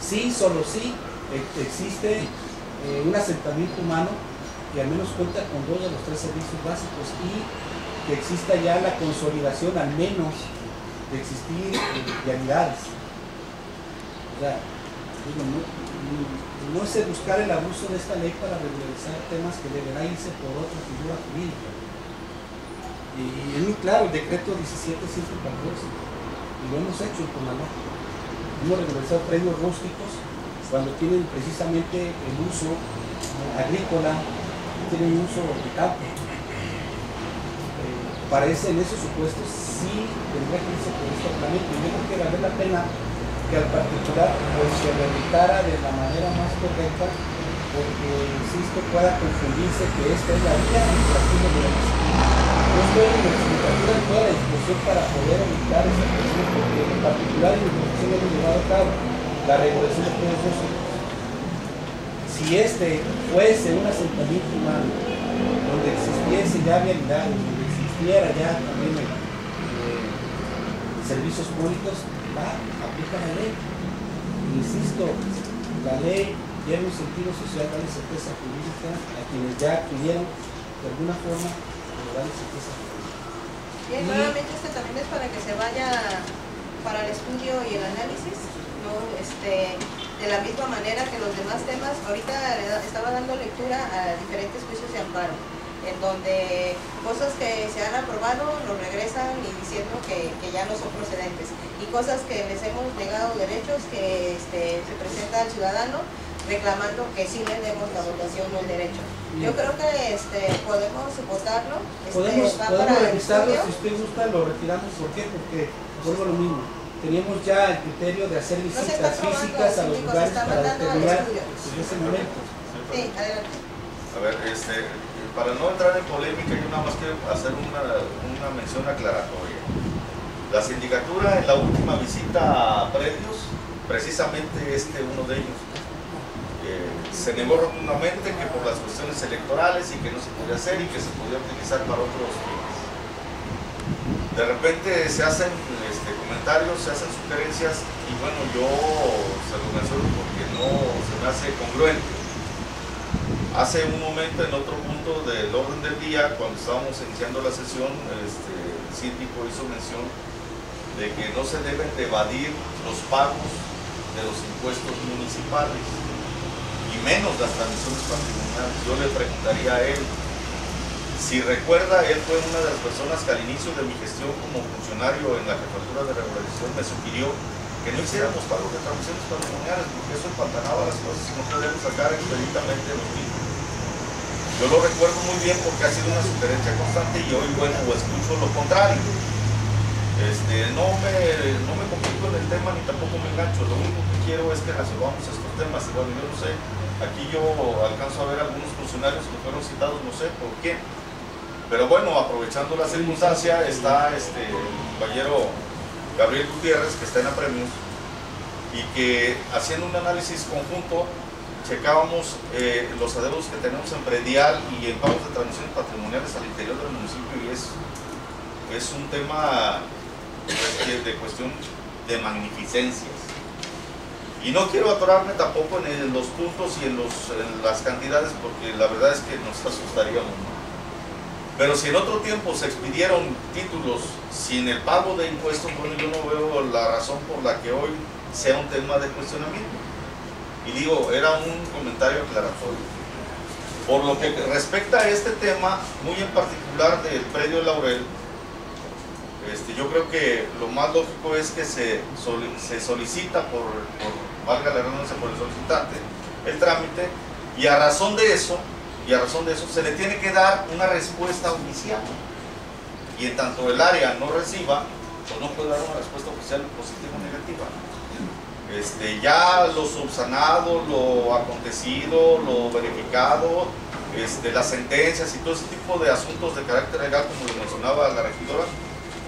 Sí, solo sí, e- existe eh, un asentamiento humano que al menos cuenta con dos de los tres servicios básicos y que exista ya la consolidación al menos de existir eh, vialidades. O sea, no, no- es el buscar el abuso de esta ley para regularizar temas que deberá irse por otra figura jurídica. Y es muy claro el decreto 17114, y lo hemos hecho con la norma. Hemos regularizado predios rústicos cuando tienen precisamente el uso agrícola, tienen uso de campo. Eh, para ese, en esos supuestos sí tendría que irse por este. Y yo que vale la pena que al particular pues, se realizara de la manera más correcta, porque insisto, pueda confundirse que esta es la vía administrativa de la disciplina. No estoy en la legislatura en toda la discusión para poder evitar esa cuestión, porque en particular en mi profesión hemos llevado a cabo la regulación de rústicos. Si este fuese un asentamiento humano, donde existiese ya vialidad, donde existiera ya también eh, servicios públicos, va, aplica la ley. Insisto, la ley tiene un sentido social, darle certeza jurídica a quienes ya adquirieron de alguna forma, darle certeza jurídica. Bien, Y- nuevamente este también es para que se vaya para el estudio y el análisis, ¿no? Este, de la misma manera que los demás temas, ahorita estaba dando lectura a diferentes juicios de amparo, en donde cosas que se han aprobado nos regresan y diciendo que, que ya no son procedentes, y cosas que les hemos negado derechos que este, se presenta al ciudadano reclamando que sí le demos la votación o el derecho. Yo creo que este, podemos votarlo. este, Podemos, va podemos para el revisarlo, estudio. si usted gusta lo retiramos, ¿por qué? Porque vuelvo lo mismo. Teníamos ya el criterio de hacer visitas físicas a los lugares para determinar en ese momento. Sí, adelante. A ver, este, para no entrar en polémica, yo nada más quiero hacer una, una mención aclaratoria. La sindicatura en la última visita a predios, precisamente este uno de ellos, eh, se negó rotundamente que por las cuestiones electorales y que no se podía hacer y que se podía utilizar para otros fines. De repente se hacen este, comentarios, se hacen sugerencias y bueno, yo se lo menciono porque no se me hace congruente. Hace un momento, en otro punto del orden del día, cuando estábamos iniciando la sesión, este, el síndico hizo mención de que no se deben de evadir los pagos de los impuestos municipales y menos las transmisiones patrimoniales. Yo le preguntaría a él, si recuerda, él fue una de las personas que al inicio de mi gestión como funcionario en la jefatura de regularización me sugirió que no hiciéramos pagos de transmisiones patrimoniales porque eso empantanaba las cosas y no podíamos sacar expeditamente los mismos. Yo lo recuerdo muy bien porque ha sido una sugerencia constante y hoy, bueno, escucho lo contrario. Este, no, me, no me complico en el tema ni tampoco me engancho. Lo único que quiero es que resolvamos estos temas. Y bueno, yo no sé, aquí yo alcanzo a ver algunos funcionarios que fueron citados, no sé por qué. Pero bueno, aprovechando la circunstancia, está este, el compañero Gabriel Gutiérrez, que está en apremios, y que haciendo un análisis conjunto, checábamos eh, los adeudos que tenemos en predial y en pagos de transmisiones patrimoniales al interior del municipio y es, es un tema pues, de cuestión de magnificencias. Y no quiero atorarme tampoco en los puntos y en, los, las cantidades porque la verdad es que nos asustaríamos. ¿no? Pero si en otro tiempo se expidieron títulos sin el pago de impuestos, bueno, yo no veo la razón por la que hoy sea un tema de cuestionamiento. Y digo, era un comentario aclaratorio. Por lo que respecta a este tema, muy en particular del predio Laurel, este, yo creo que lo más lógico es que se, se solicita por, por, valga la redundancia, por el solicitante, el trámite, y a razón de eso, y a razón de eso, se le tiene que dar una respuesta oficial. Y en tanto el área no reciba, pues no puede dar una respuesta oficial positiva o negativa. Este, ya lo subsanado, lo acontecido, lo verificado, este, las sentencias y todo ese tipo de asuntos de carácter legal, como lo mencionaba la regidora,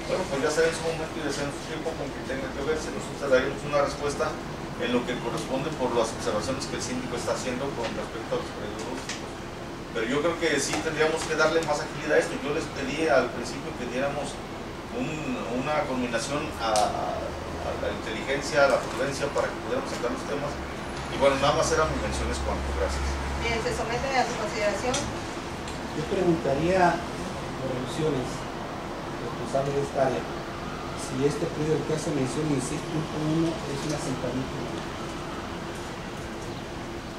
bueno, pues ya será en su momento y de ser en su tiempo con que tenga que verse. Nosotros daremos una respuesta en lo que corresponde por las observaciones que el síndico está haciendo con respecto a los. Pero yo creo que sí tendríamos que darle más agilidad a esto. Yo les pedí al principio que diéramos un, una combinación a, a, la inteligencia, a la prudencia para que pudiéramos sacar los temas. Y bueno, nada más eran mis menciones cuanto. Gracias. Bien, se somete a su consideración. Yo preguntaría por alusiones responsable de esta área, si este del que hace mención en 6.1 es un asentamiento.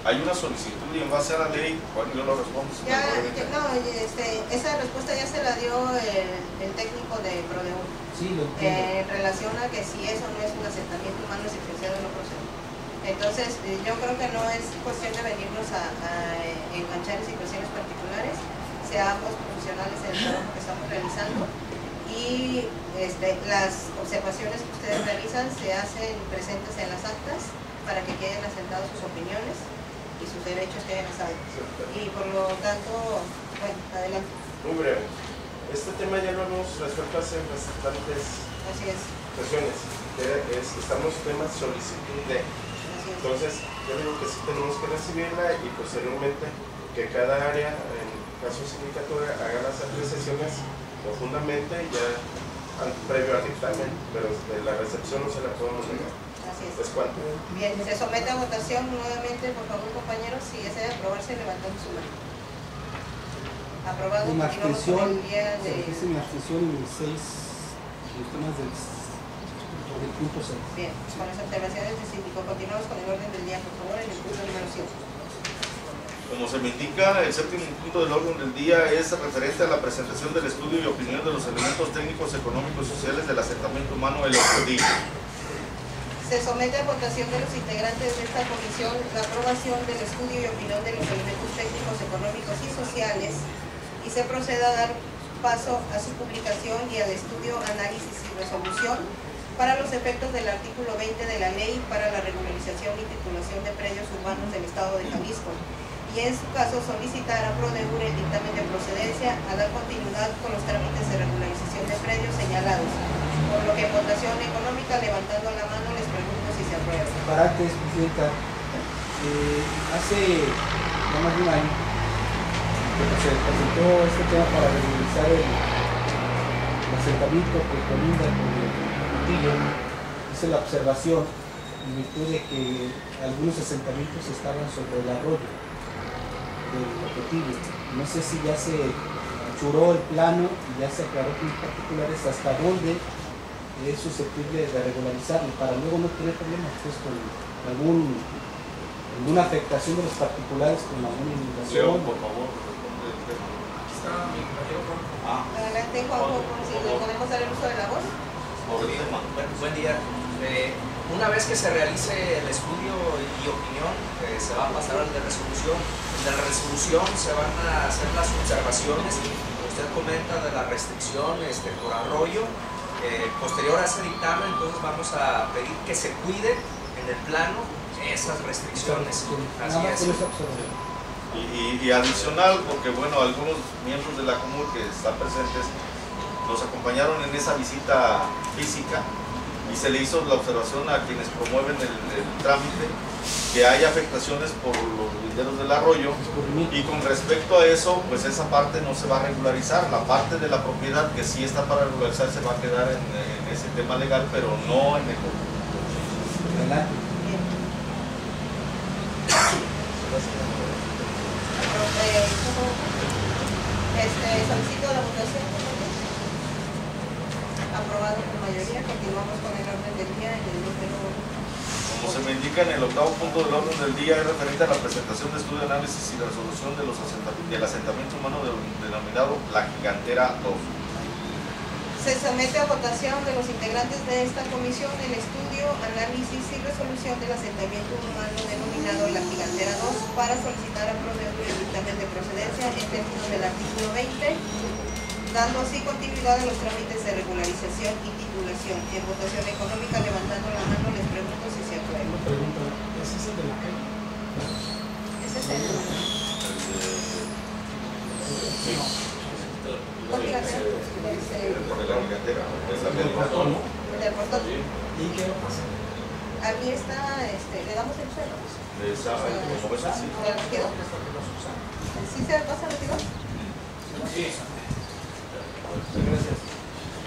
Hay una solicitud y en base a la ley, Juan, yo lo respondo. Ya, no, este, esa respuesta ya se la dio el, el técnico de Prodeur. Sí, lo entiendo. Eh, en relación a que si eso no es un asentamiento humano es licenciado no procede. Entonces, eh, yo creo que no es cuestión de venirnos a, a, eh, enganchar en situaciones particulares, seamos profesionales en el trabajo que estamos realizando y este, las observaciones que ustedes realizan se hacen presentes en las actas para que queden asentadas sus opiniones y sus derechos queden a salvo. Y por lo tanto, bueno, adelante, Muy breve. Este tema ya lo hemos resuelto hace bastantes así es, sesiones. que es- estamos en temas solicitud de. así es. Entonces, yo digo que sí tenemos que recibirla y posteriormente que cada área, en caso de sindicatura, haga las apreciaciones profundamente ya al- previo al dictamen, pero de la recepción no se la podemos negar. Cuanto. Bien, se somete a votación nuevamente, por favor, compañeros, si desea aprobarse, levantando su mano. Aprobado, Mi continuamos con abstención, el día se de... mi abstención en el 6, los temas del, del punto 6. Bien, con las observaciones del síndico, continuamos con el orden del día, por favor, en el punto número 7. Como se me indica, el séptimo punto del orden del día es referente a la presentación del estudio y opinión de los elementos técnicos, económicos y sociales del asentamiento humano El Ocodillo. Se somete a votación de los integrantes de esta comisión la aprobación del estudio y opinión de los elementos técnicos, económicos y sociales y se procede a dar paso a su publicación y al estudio, análisis y resolución para los efectos del artículo 20 de la Ley para la Regularización y Titulación de Predios Urbanos del Estado de Jalisco y en su caso solicitar a PRODEUR el dictamen de procedencia a dar continuidad con los trámites de regularización de predios señalados. Por lo que en votación económica, levantando la mano, les pregunto si se aprueba. Para antes, Presidenta, eh, hace ya más de un año se presentó este tema para regularizar el, asentamiento que colinda con el Portillo. Hice la observación en virtud de que algunos asentamientos estaban sobre el arroyo del Portillo. No sé si ya se achuró el plano y ya se aclaró con particulares hasta dónde es susceptible de regularizarlo para luego no tener problemas pues, con algún, alguna afectación de los particulares con alguna inundación. por favor. Ah, Adelante, Juanjo, si le podemos dar el uso de la voz. Buen, día. Eh, una vez que se realice el estudio y opinión, eh, se va a pasar al de resolución. En la resolución se van a hacer las observaciones que usted comenta de la restricción este, por arroyo. Eh, posterior a ese dictamen, entonces vamos a pedir que se cuide en el plano esas restricciones. Así es. y- y adicional, porque bueno, algunos miembros de la común que están presentes nos acompañaron en esa visita física y se le hizo la observación a quienes promueven el, el trámite que hay afectaciones por los linderos del arroyo y con respecto a eso, pues esa parte no se va a regularizar. La parte de la propiedad que sí está para regularizar se va a quedar en, en ese tema legal, pero no en el eh, Este, solicito la votación. Aprobado por mayoría. Continuamos con el orden del día en el número Como se me indica en el octavo punto del orden del día, es referente a la presentación de estudio, análisis y resolución de los asenta- del asentamiento humano del- denominado La Gigantera 2. Se somete a votación de los integrantes de esta comisión el estudio, análisis y resolución del asentamiento humano denominado La Gigantera 2 para solicitar a Prodeur el dictamen de procedencia en términos del artículo 20, dando así continuidad a los trámites de regularización y titulación. En votación económica, levantando la mano, les pregunto si se aprueba. Pregunta, ¿es ese de la calle? Ese es el... Es el Por la Gigantera, es la El del portón, ¿no? el del portón. ¿Y qué va a pasar? Aquí está, este, le damos el cero. Esa, como ves así. ¿Se retiró? ¿Sí se pasa retiró? Sí. Gracias.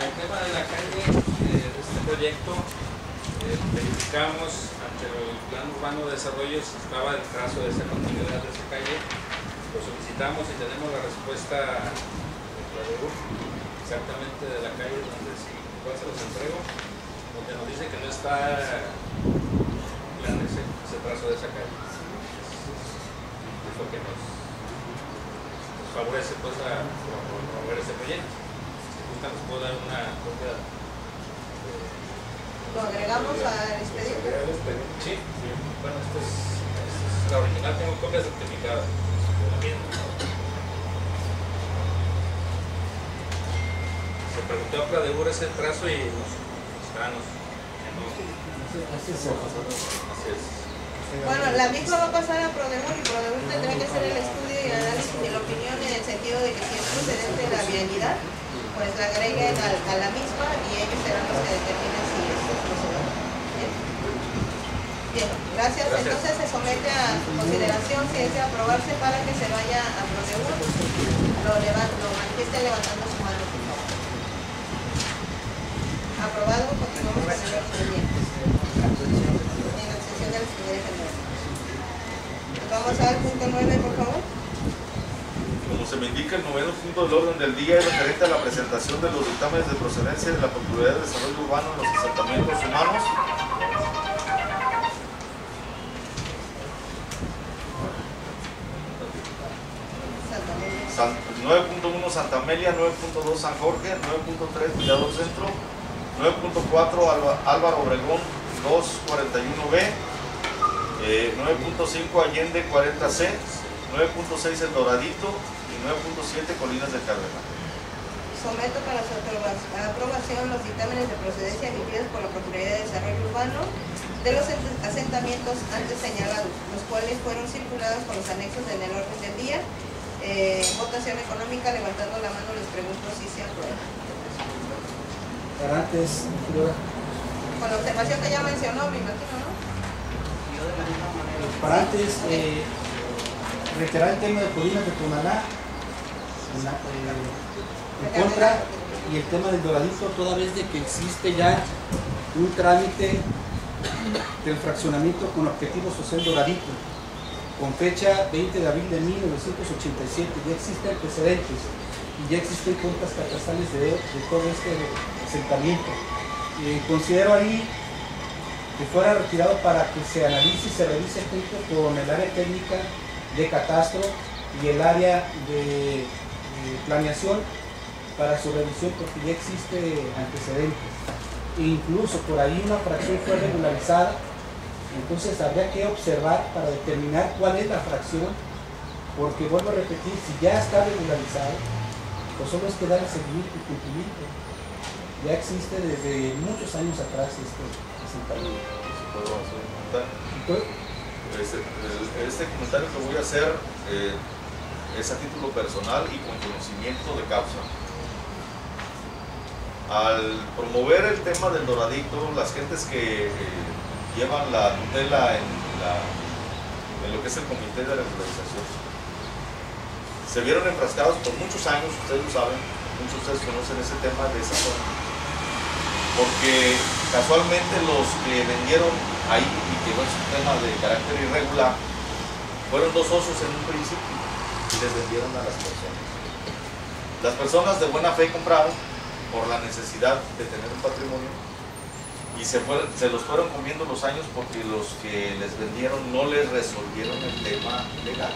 El tema de la calle, eh, este proyecto, eh, verificamos ante el plan urbano de desarrollo si estaba el trazo de esa continuidad de esa calle. Lo solicitamos y tenemos la respuesta exactamente de la calle donde si igual se los entrego, donde nos dice que no está plan ese, ese trazo de esa calle. Es lo que nos favorece pues a promover este proyecto. Gustan les puedo dar una copia. Lo agregamos al expediente. Sí, bueno, esta es, esta es la original, tengo copias certificadas de la misma. Se preguntó a Pradeur ese trazo y nos, está, nos, no, Así es. así es. Bueno, la misma va a pasar a Prodemur y Prodemur tendrá que hacer el estudio y análisis de la opinión en el sentido de que si es procedente la vialidad, pues la agreguen a, a la misma y ellos serán los que determinen si es procedente. Bien. Bien, gracias. Gracias. Entonces se somete a consideración si es de aprobarse para que se vaya a Prodemur. Lo, levan- lo manifieste levantando su mano, por favor. Aprobado, continuamos con el del día. En la sesión de la Secretaría General. Vamos al punto 9, por favor. Como se me indica, el noveno punto del orden del día es referente a la presentación de los dictámenes de procedencia de la Procuraduría de Desarrollo Urbano en los asentamientos humanos. San- 9.1 Santa Amelia, 9.2 San Jorge, 9.3 Villador Centro, 9.4 Alba- Álvaro Obregón 241B, eh, 9.5 Allende 40C, 9.6 El Doradito 9.7 Colinas del Cardenal. Someto para su aproba- aprobación los dictámenes de procedencia emitidos por la Procuraduría de Desarrollo Urbano de los ent- asentamientos antes señalados, los cuales fueron circulados con los anexos en el orden del día. Eh, votación económica, levantando la mano, les pregunto si se aprueba. Para antes, Figueroa, Con la observación que ya mencionó, me imagino, ¿no? para antes eh, reiterar el tema de Colinas de Tonalá eh, en contra y el tema del doradito toda vez de que existe ya un trámite del fraccionamiento con objetivo social doradito con fecha 20 de abril de 1987 ya existen antecedentes y ya existen cuentas catastrales de, todo este asentamiento. Eh, considero ahí que fuera retirado para que se analice y se revise junto con el área técnica de catastro y el área de planeación para su revisión porque ya existe antecedentes. E incluso por ahí una fracción fue regularizada, entonces habría que observar para determinar cuál es la fracción, porque vuelvo a repetir, si ya está regularizado, pues solo es que darle seguimiento y cumplimiento. Ya existe desde muchos años atrás este asentamiento. Si puedo hacer un comentario. Entonces, Este, el- este comentario que voy a hacer eh, es a título personal y con conocimiento de causa. Al promover el tema del doradito, las gentes que eh, llevan la tutela en, la- en lo que es el comité de regularización, se vieron enfrascados por muchos años, ustedes lo saben, muchos de ustedes conocen ese tema de esa zona, porque casualmente los que vendieron ahí y que fue un tema de carácter irregular, fueron dos socios en un principio y les vendieron a las personas. Las personas de buena fe compraron por la necesidad de tener un patrimonio y se, los fueron comiendo los años porque los que les vendieron no les resolvieron el tema legal.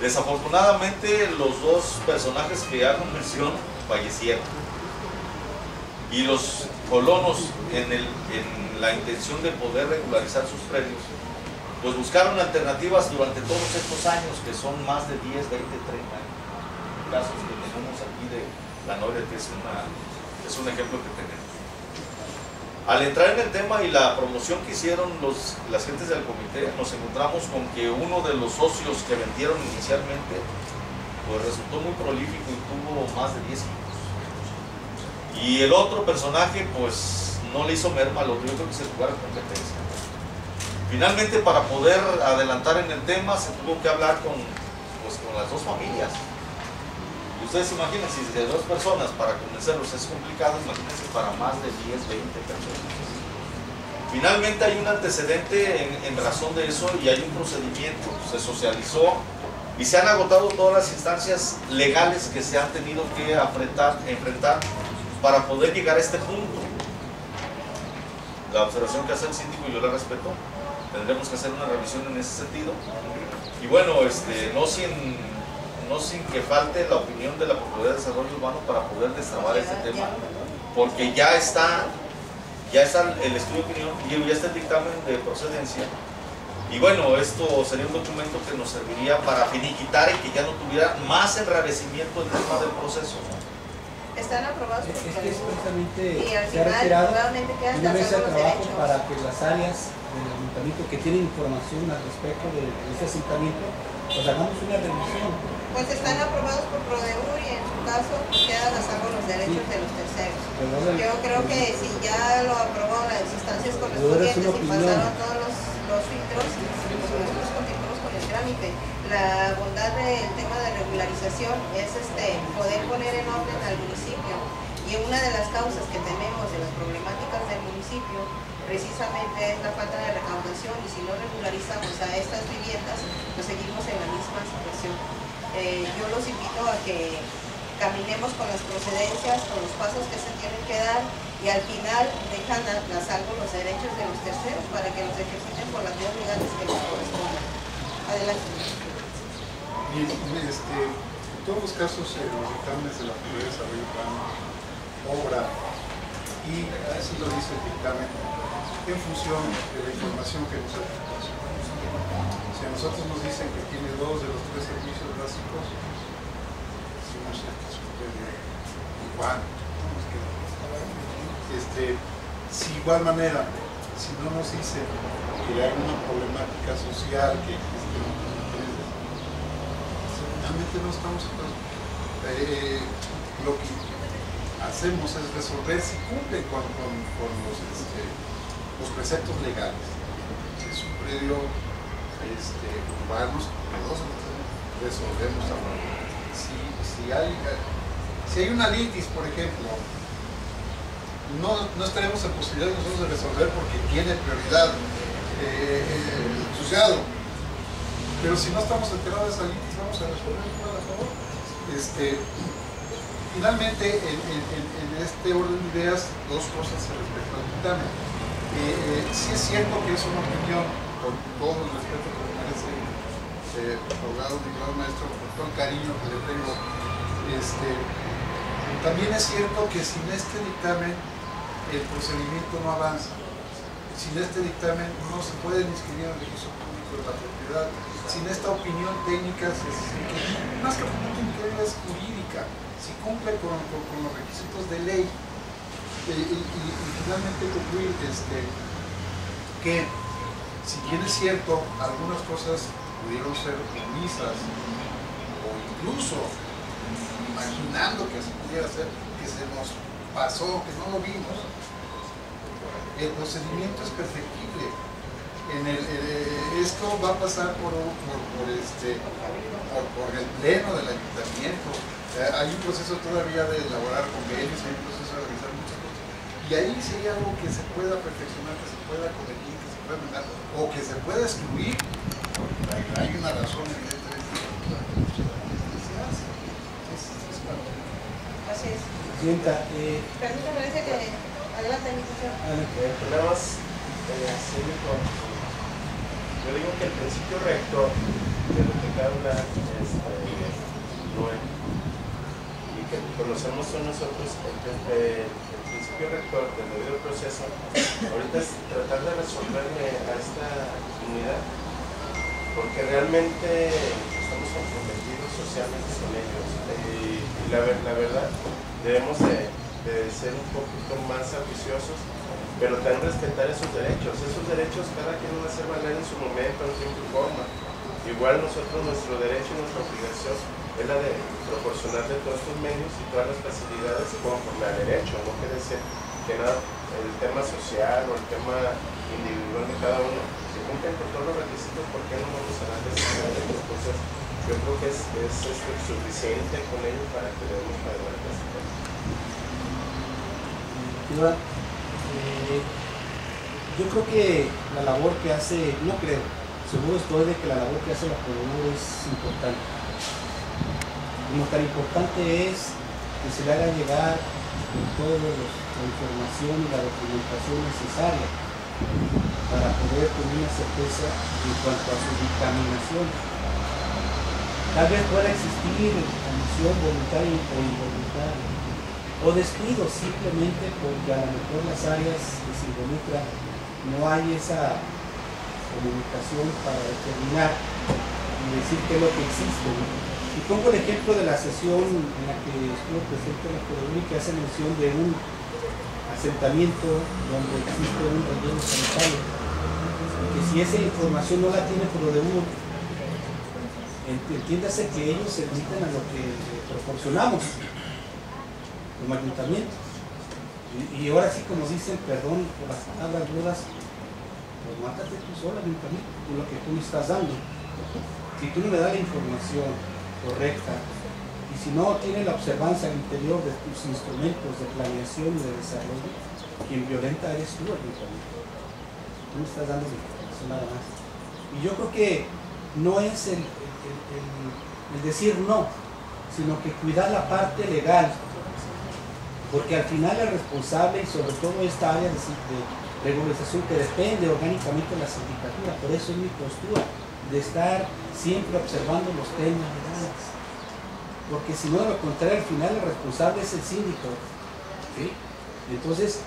Desafortunadamente los dos personajes que hago mención fallecieron y los colonos en la intención de poder regularizar sus predios pues buscaron alternativas durante todos estos años que son más de 10, 20, 30 años casos que tenemos aquí de la Noria que es un ejemplo que tenemos al entrar en el tema y la promoción que hicieron los, las gentes del comité, nos encontramos con que uno de los socios que vendieron inicialmente, pues resultó muy prolífico y tuvo más de 10 hijos. Y el otro personaje, pues no le hizo merma al otro, yo creo que se jugaron competencia. Finalmente, para poder adelantar en el tema, se tuvo que hablar con, pues, con las dos familias. Y ustedes imaginen, si de dos personas para convencerlos es complicado, imagínense para más de 10, 20 personas. Finalmente hay un antecedente en, en razón de eso y hay un procedimiento, se socializó y se han agotado todas las instancias legales que se han tenido que afrentar, enfrentar para poder llegar a este punto. La observación que hace el síndico yo la respeto, tendremos que hacer una revisión en ese sentido. Y bueno, este, no sin no sin que falte la opinión de la Procuraduría de Desarrollo Urbano para poder destrabar este tema, porque ya está, ya está el estudio de opinión, y ya está el dictamen de procedencia, y bueno, esto sería un documento que nos serviría para finiquitar y que ya no tuviera más enrarecimiento el tema del proceso. Están aprobados Es por es que es precisamente Y al se ha final, retirado nuevamente quedan una trabajo derechos. para que las áreas que tienen información al respecto de, ese asentamiento, pues hagamos una revisión. Pues están aprobados por Prodeur y en su caso pues, quedan a salvo los derechos de los terceros. Ahora- Yo creo que si ya lo aprobó las instancias Pero ahora es correspondientes y pasaron todos los, los filtros, pues nosotros continuamos con el trámite. La bondad del tema de regularización es este poder poner en orden al municipio. Una de las causas que tenemos de las problemáticas del municipio precisamente es la falta de recaudación y si no regularizamos a estas viviendas, pues seguimos en la misma situación. Eh, yo los invito a que caminemos con las procedencias, con los pasos que se tienen que dar y al final dejan a, a salvo los derechos de los terceros para que los ejerciten por las vías legales que les correspondan. Adelante. Este, en todos los casos, eh, los dictámenes de la Procuraduría de Desarrollo Urbano obra. Y así lo dice el dictamen. En función de la información que nos proporciona. Si a nosotros nos dicen que tiene dos de los tres servicios básicos, decimos que supone igual. Este, si igual manera, si no nos dicen que hay una problemática social que existe en otros seguramente no estamos eh, lo que hacemos es resolver si cumplen con, los, este, los preceptos legales. Es un predio este, urbano, nosotros resolvemos ahora. Si, si, hay, si hay una litis, por ejemplo, no, no estaremos en posibilidad nosotros de resolver porque tiene prioridad eh, el. Pero si no estamos enterados de esa litis, vamos a resolver a favor. Este, finalmente, en, este orden de ideas, dos cosas respecto al dictamen. Eh, eh, sí es cierto que es una opinión, con todo el respeto que me merece eh, abogado, diputado maestro, con todo el cariño que le tengo, este, también es cierto que sin este dictamen el procedimiento no avanza. Sin este dictamen no se puede inscribir en el registro la propiedad. Sin esta opinión técnica, se- se- que más que técnica es jurídica, si cumple con, los requisitos de ley. Y finalmente concluir este, que si bien es cierto, algunas cosas pudieron ser omisas o incluso imaginando que se pudiera hacer, que se nos pasó, que no lo vimos, el procedimiento es perfectible. En el, eh, esto va a pasar por, un- por, por este, por, por el pleno del ayuntamiento. Eh, hay un proceso todavía de elaborar convenios, hay un proceso de realizar muchas cosas. Y ahí sería algo que se pueda perfeccionar, que se pueda corregir, que se pueda mandar, o que se pueda excluir. Hay, hay una razón evidentemente que se hace. Así es. Presidenta, eh, Permítame, dice que adelante, mi. Eh, nada más, eh, yo digo que el principio rector de lo que habla este, Noel, y que conocemos todos nosotros, el, el- principio rector del debido proceso, ahorita es tratar de resolverle a esta comunidad, porque realmente estamos comprometidos socialmente con ellos, y, la, ver- la verdad, debemos de, de ser un poquito más ambiciosos pero también respetar esos derechos. Esos derechos cada quien va a hacer valer en su momento, en tiempo y forma. Igual nosotros, nuestro derecho y nuestra obligación es la de proporcionarle todos estos medios y todas las facilidades conforme al derecho. No quiere decir que nada, el tema social o el tema individual de cada uno se cumplen con todos los requisitos, ¿por qué no vamos a darles esos derechos? Entonces, yo creo que es, es, este, suficiente con ello para que debemos para adelante eh, yo creo que la labor que hace, no creo, seguro estoy de que la labor que hace la PRODUR es importante. Como tan importante es que se le haga llegar toda la información y la documentación necesaria para poder tener una certeza en cuanto a su dictaminación. Tal vez pueda existir omisión voluntaria o involuntaria o descuido simplemente porque a lo mejor las áreas que se involucran no hay esa comunicación para determinar y decir qué es lo que existe. Y pongo el ejemplo de la sesión en la que estuvo presente la Corona que hace mención de un asentamiento donde existe un relleno sanitario. Y que si esa información no la tiene PRODEUR, ent- entiéndase que ellos se limitan a lo que proporcionamos como ayuntamiento. Y, ahora sí, como dicen, perdón por las palabras rudas, pues mátate tú sola, ayuntamiento, con lo que tú me estás dando. Si tú no me das la información correcta, y si no tiene la observancia al interior de tus instrumentos de planeación y de desarrollo, quien violenta eres tú, ayuntamiento. Tú me estás dando la información nada más. Y yo creo que no es el- el decir no, sino que cuidar la parte legal, porque al final el responsable y sobre todo esta área de, de regularización que depende orgánicamente de la sindicatura, por eso es mi postura, de estar siempre observando los temas legales. Porque si no, de lo contrario, al final el responsable es el síndico. ¿sí? Entonces,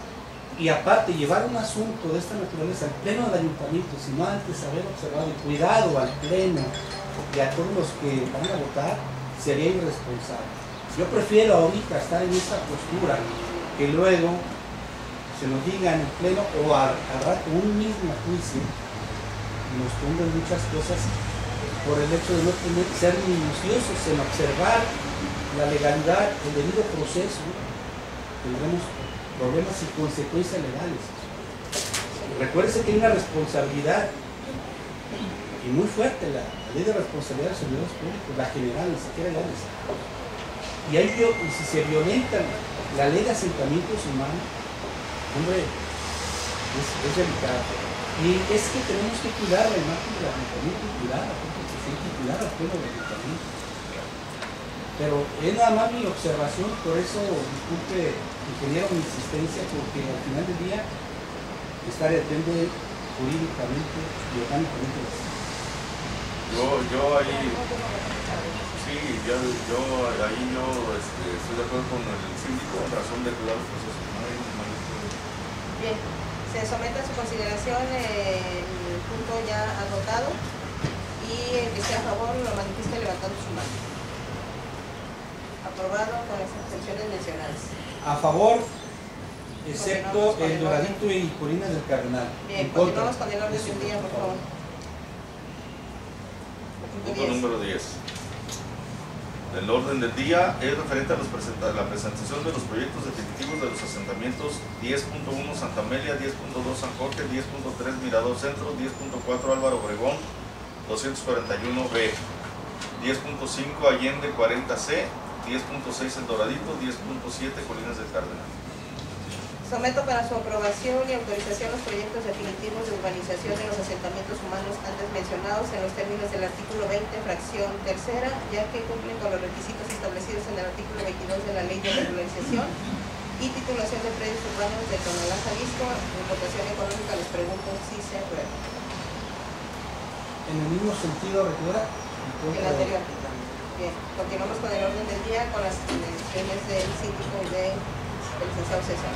y aparte, llevar un asunto de esta naturaleza al pleno del ayuntamiento, sin antes haber observado y cuidado al pleno y a todos los que van a votar, sería irresponsable. Yo prefiero ahorita estar en esta postura que luego se nos diga en pleno o al, rato un mismo juicio nos tumben muchas cosas por el hecho de no tener, ser minuciosos en observar la legalidad, el debido proceso, tendremos problemas y consecuencias legales. Recuérdese que hay una responsabilidad y muy fuerte la, ley de responsabilidad de los servidores públicos, la general, ni siquiera la. Y, y si se violenta la ley de asentamientos humanos, hombre, es, delicado. Y es que tenemos que cuidar la imagen del ayuntamiento y cuidar a que cuidar al pueblo del ayuntamiento. Pero es nada más mi observación, por eso disculpe, ingeniero, mi insistencia, porque al final del día esta depende jurídicamente y orgánicamente de la. Yo, yo ahí, sí, yo, yo ahí yo este, estoy de acuerdo con el síndico en razón de cuidar los procesos. No hay mayor Bien, se somete a su consideración el punto ya agotado y el que esté a favor lo manifiesta levantando su mano. Aprobado con las excepciones mencionadas. A favor, excepto el Doradito y Colinas del Cardenal. Bien, continuamos con el orden del día, por favor. Punto Punto 10. número 10. El orden del día es referente a la presentación de los proyectos definitivos de los asentamientos 10.1 Santa Amelia, 10.2 San Jorge, 10.3 Mirador Centro, 10.4 Álvaro Obregón, 241B, 10.5 Allende 40C, 10.6 El Doradito, 10.7 Colinas del Cardenal. Someto para su aprobación y autorización los proyectos definitivos de urbanización de los asentamientos humanos antes mencionados en los términos del artículo 20, fracción tercera, ya que cumplen con los requisitos establecidos en el artículo 22 de la Ley de Regularización y titulación de predios urbanos de Tonalá, Jalisco. En votación económica les pregunto si se aprueba. En el mismo sentido, regidora. en El de- anterior. Bien, continuamos con el orden del día con las intervenciones del síndico y del licenciado César.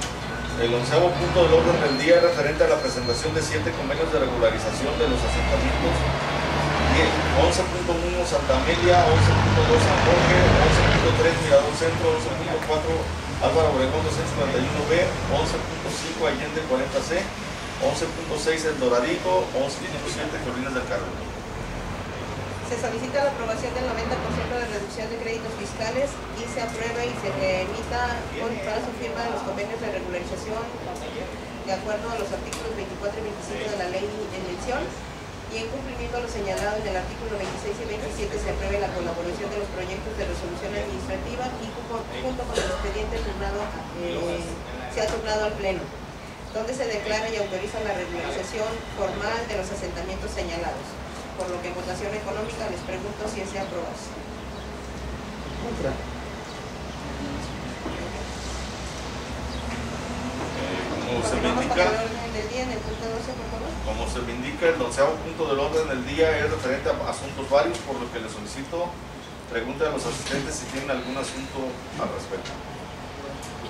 El onceavo punto del orden del día referente a la presentación de siete convenios de regularización de los asentamientos 11.1 Santa Amelia, 11.2 San Jorge, 11.3 Mirador Centro, 11.4 Álvaro Obregón 241B, 11.5 Allende 40C, 11.6 El Doradito, 11.7 Colinas del Carmen. Se solicita la aprobación del 90% de reducción de créditos fiscales y se apruebe y se remita con- para su firma de los convenios de regularización de acuerdo a los artículos 24 y 25 de la ley en mención y en cumplimiento a lo señalado en el artículo 26 y 27 se apruebe la colaboración de los proyectos de resolución administrativa y junto con el expediente turnado, eh, se ha turnado al pleno donde se declara y autoriza la regularización formal de los asentamientos señalados. Por lo que votación económica les pregunto si es de aprobación. Contra. Eh, como se me indica, el orden del día en el punto 12, por favor. Como se me indica, el onceavo punto del orden del día es referente a asuntos varios, por lo que les solicito pregunte a los asistentes si tienen algún asunto al respecto.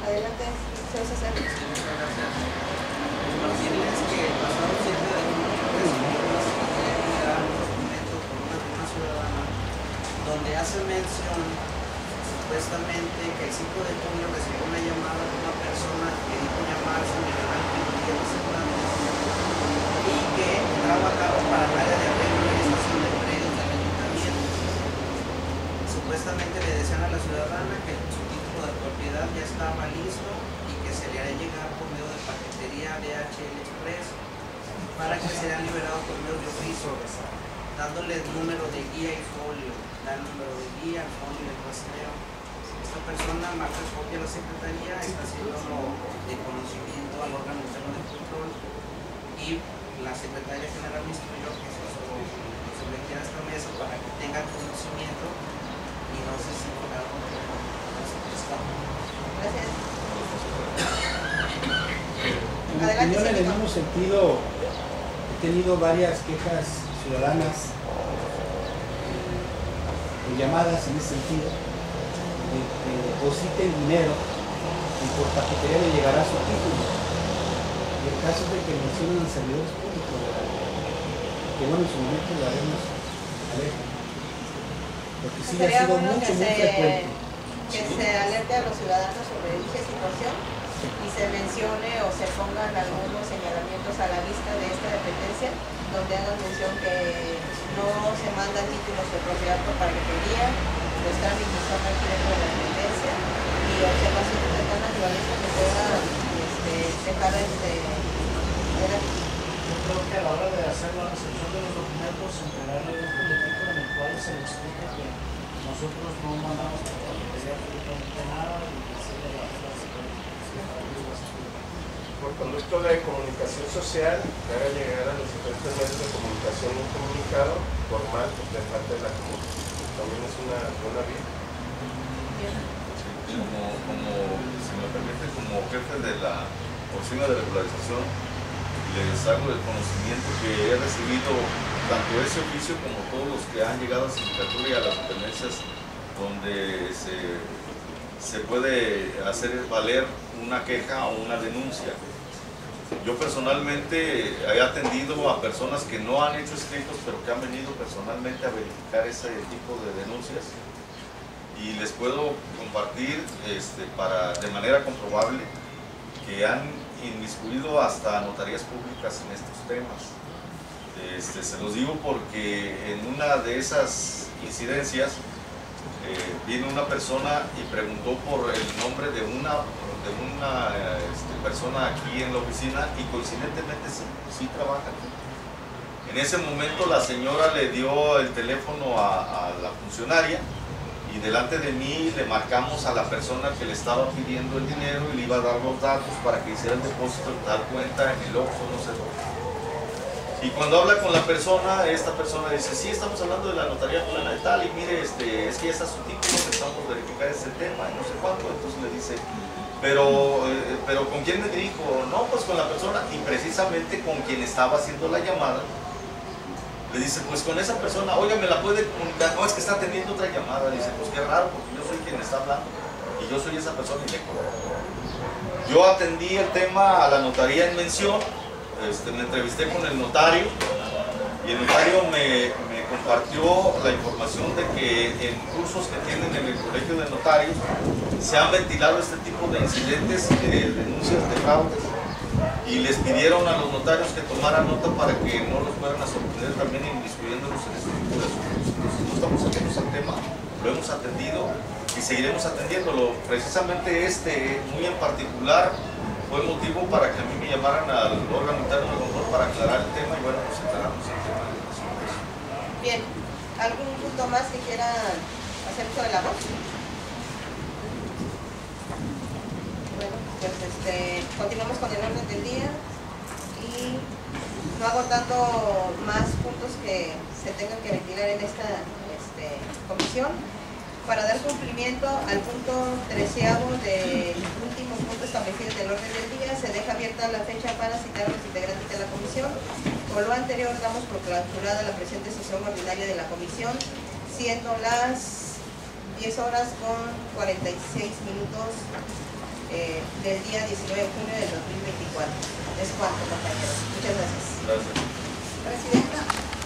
Adelante, señor César. Compartirles que el pasado 7 de junio recibimos eh, un documento por una, una ciudadana donde hace mención supuestamente que el 5 de junio recibió una llamada de una persona que dijo llamarse Miguel Ángel y que trabajaba para el área de arreglo y estación de predios del ayuntamiento. Supuestamente le decían a la ciudadana que su título de propiedad ya estaba listo y que se le haría llegar por medio de paquetería DHL Express para que sean liberados por medio de oficio, dándole el número de guía y folio, da el número de guía, el folio y el rastreo. Esta persona marca copia a la secretaría, está haciendo de conocimiento al órgano interno de control y la secretaria general me instruyó que se se le quiera a esta mesa para que tenga conocimiento y no sé si por algo no se presta. Gracias. En mi Adelante, opinión, en el mismo sentido, he tenido varias quejas ciudadanas llamadas en ese sentido, depositen dinero y por paquetería le llegará su título. Y el caso es de que mencionan servidores públicos, que bueno, en su momento lo haremos alerta. Porque sí ha sido bueno mucho, muy frecuente. que se alerte a los ciudadanos sobre dicha situación y se mencione o se pongan algunos señalamientos a la vista de esta dependencia donde hagan mención que no se mandan títulos de propiedad por paquetería, los trámites son aquí dentro de la dependencia y observaciones de tal naturaleza que pueda este, dejar este, adelante. Yo creo que a la hora de hacer la recepción de los documentos, entregarle un folletito en el cual se le explica que nosotros no mandamos por paquetería absolutamente nada y Por conducto de comunicación social, que haga llegar a los diferentes medios de comunicación un comunicado formal de parte de la comunidad. También es una buena vía. como, como, si me como jefe de la oficina de regularización, les hago el conocimiento que he recibido tanto ese oficio como todos los que han llegado a sindicatura y a las dependencias donde se, se puede hacer valer una queja o una denuncia. Yo personalmente he atendido a personas que no han hecho escritos, pero que han venido personalmente a verificar ese tipo de denuncias y les puedo compartir este, para, de manera comprobable que han inmiscuido hasta notarías públicas en estos temas. Este, se los digo porque en una de esas incidencias eh, vino una persona y preguntó por el nombre de una, de una este, persona aquí en la oficina y coincidentemente sí, sí trabaja aquí. En ese momento la señora le dio el teléfono a, la funcionaria y delante de mí le marcamos a la persona que le estaba pidiendo el dinero y le iba a dar los datos para que hiciera el depósito tal cuenta en el Oxxo, no sé dónde. Y cuando habla con la persona, esta persona dice, sí, estamos hablando de la notaría fulana de tal, y mire, este, es que ya está su título, necesitamos verificar ese tema, y no sé cuánto, entonces le dice, pero, eh, pero ¿con quién me dirijo? No, pues con la persona, y precisamente con quien estaba haciendo la llamada, le dice, pues con esa persona, oiga, me la puede comunicar, no, es que está teniendo otra llamada, dice, pues qué raro, porque yo soy quien está hablando, y yo soy esa persona y le. Yo atendí el tema a la notaría en mención, este, me entrevisté con el notario y el notario me, compartió la información de que en cursos que tienen en el colegio de notarios se han ventilado este tipo de incidentes y de denuncias de fraudes y les pidieron a los notarios que tomaran nota para que no los fueran a sorprender también inmiscuyéndonos en este tipo de asuntos. Entonces no estamos atentos al tema, lo hemos atendido y seguiremos atendiéndolo. Precisamente este, muy en particular, fue motivo para que a mí me llamaran al órgano interno de control para aclarar el tema y bueno, pues aclaramos el tema de los Bien, ¿algún punto más que quieran hacer uso de la voz? Bueno, pues este, continuamos con el orden del día y no agotando más puntos que se tengan que ventilar en esta este, comisión para dar cumplimiento al punto treceavo del último punto establecido en el orden del día, se deja abierta la fecha para citar a los integrantes de la comisión. Con lo anterior, damos por clausurada la presente sesión ordinaria de la comisión, siendo las 10 horas con 46 minutos eh, del día 19 de junio del 2024. Es cuanto, compañeros. Muchas gracias. Gracias. Presidenta.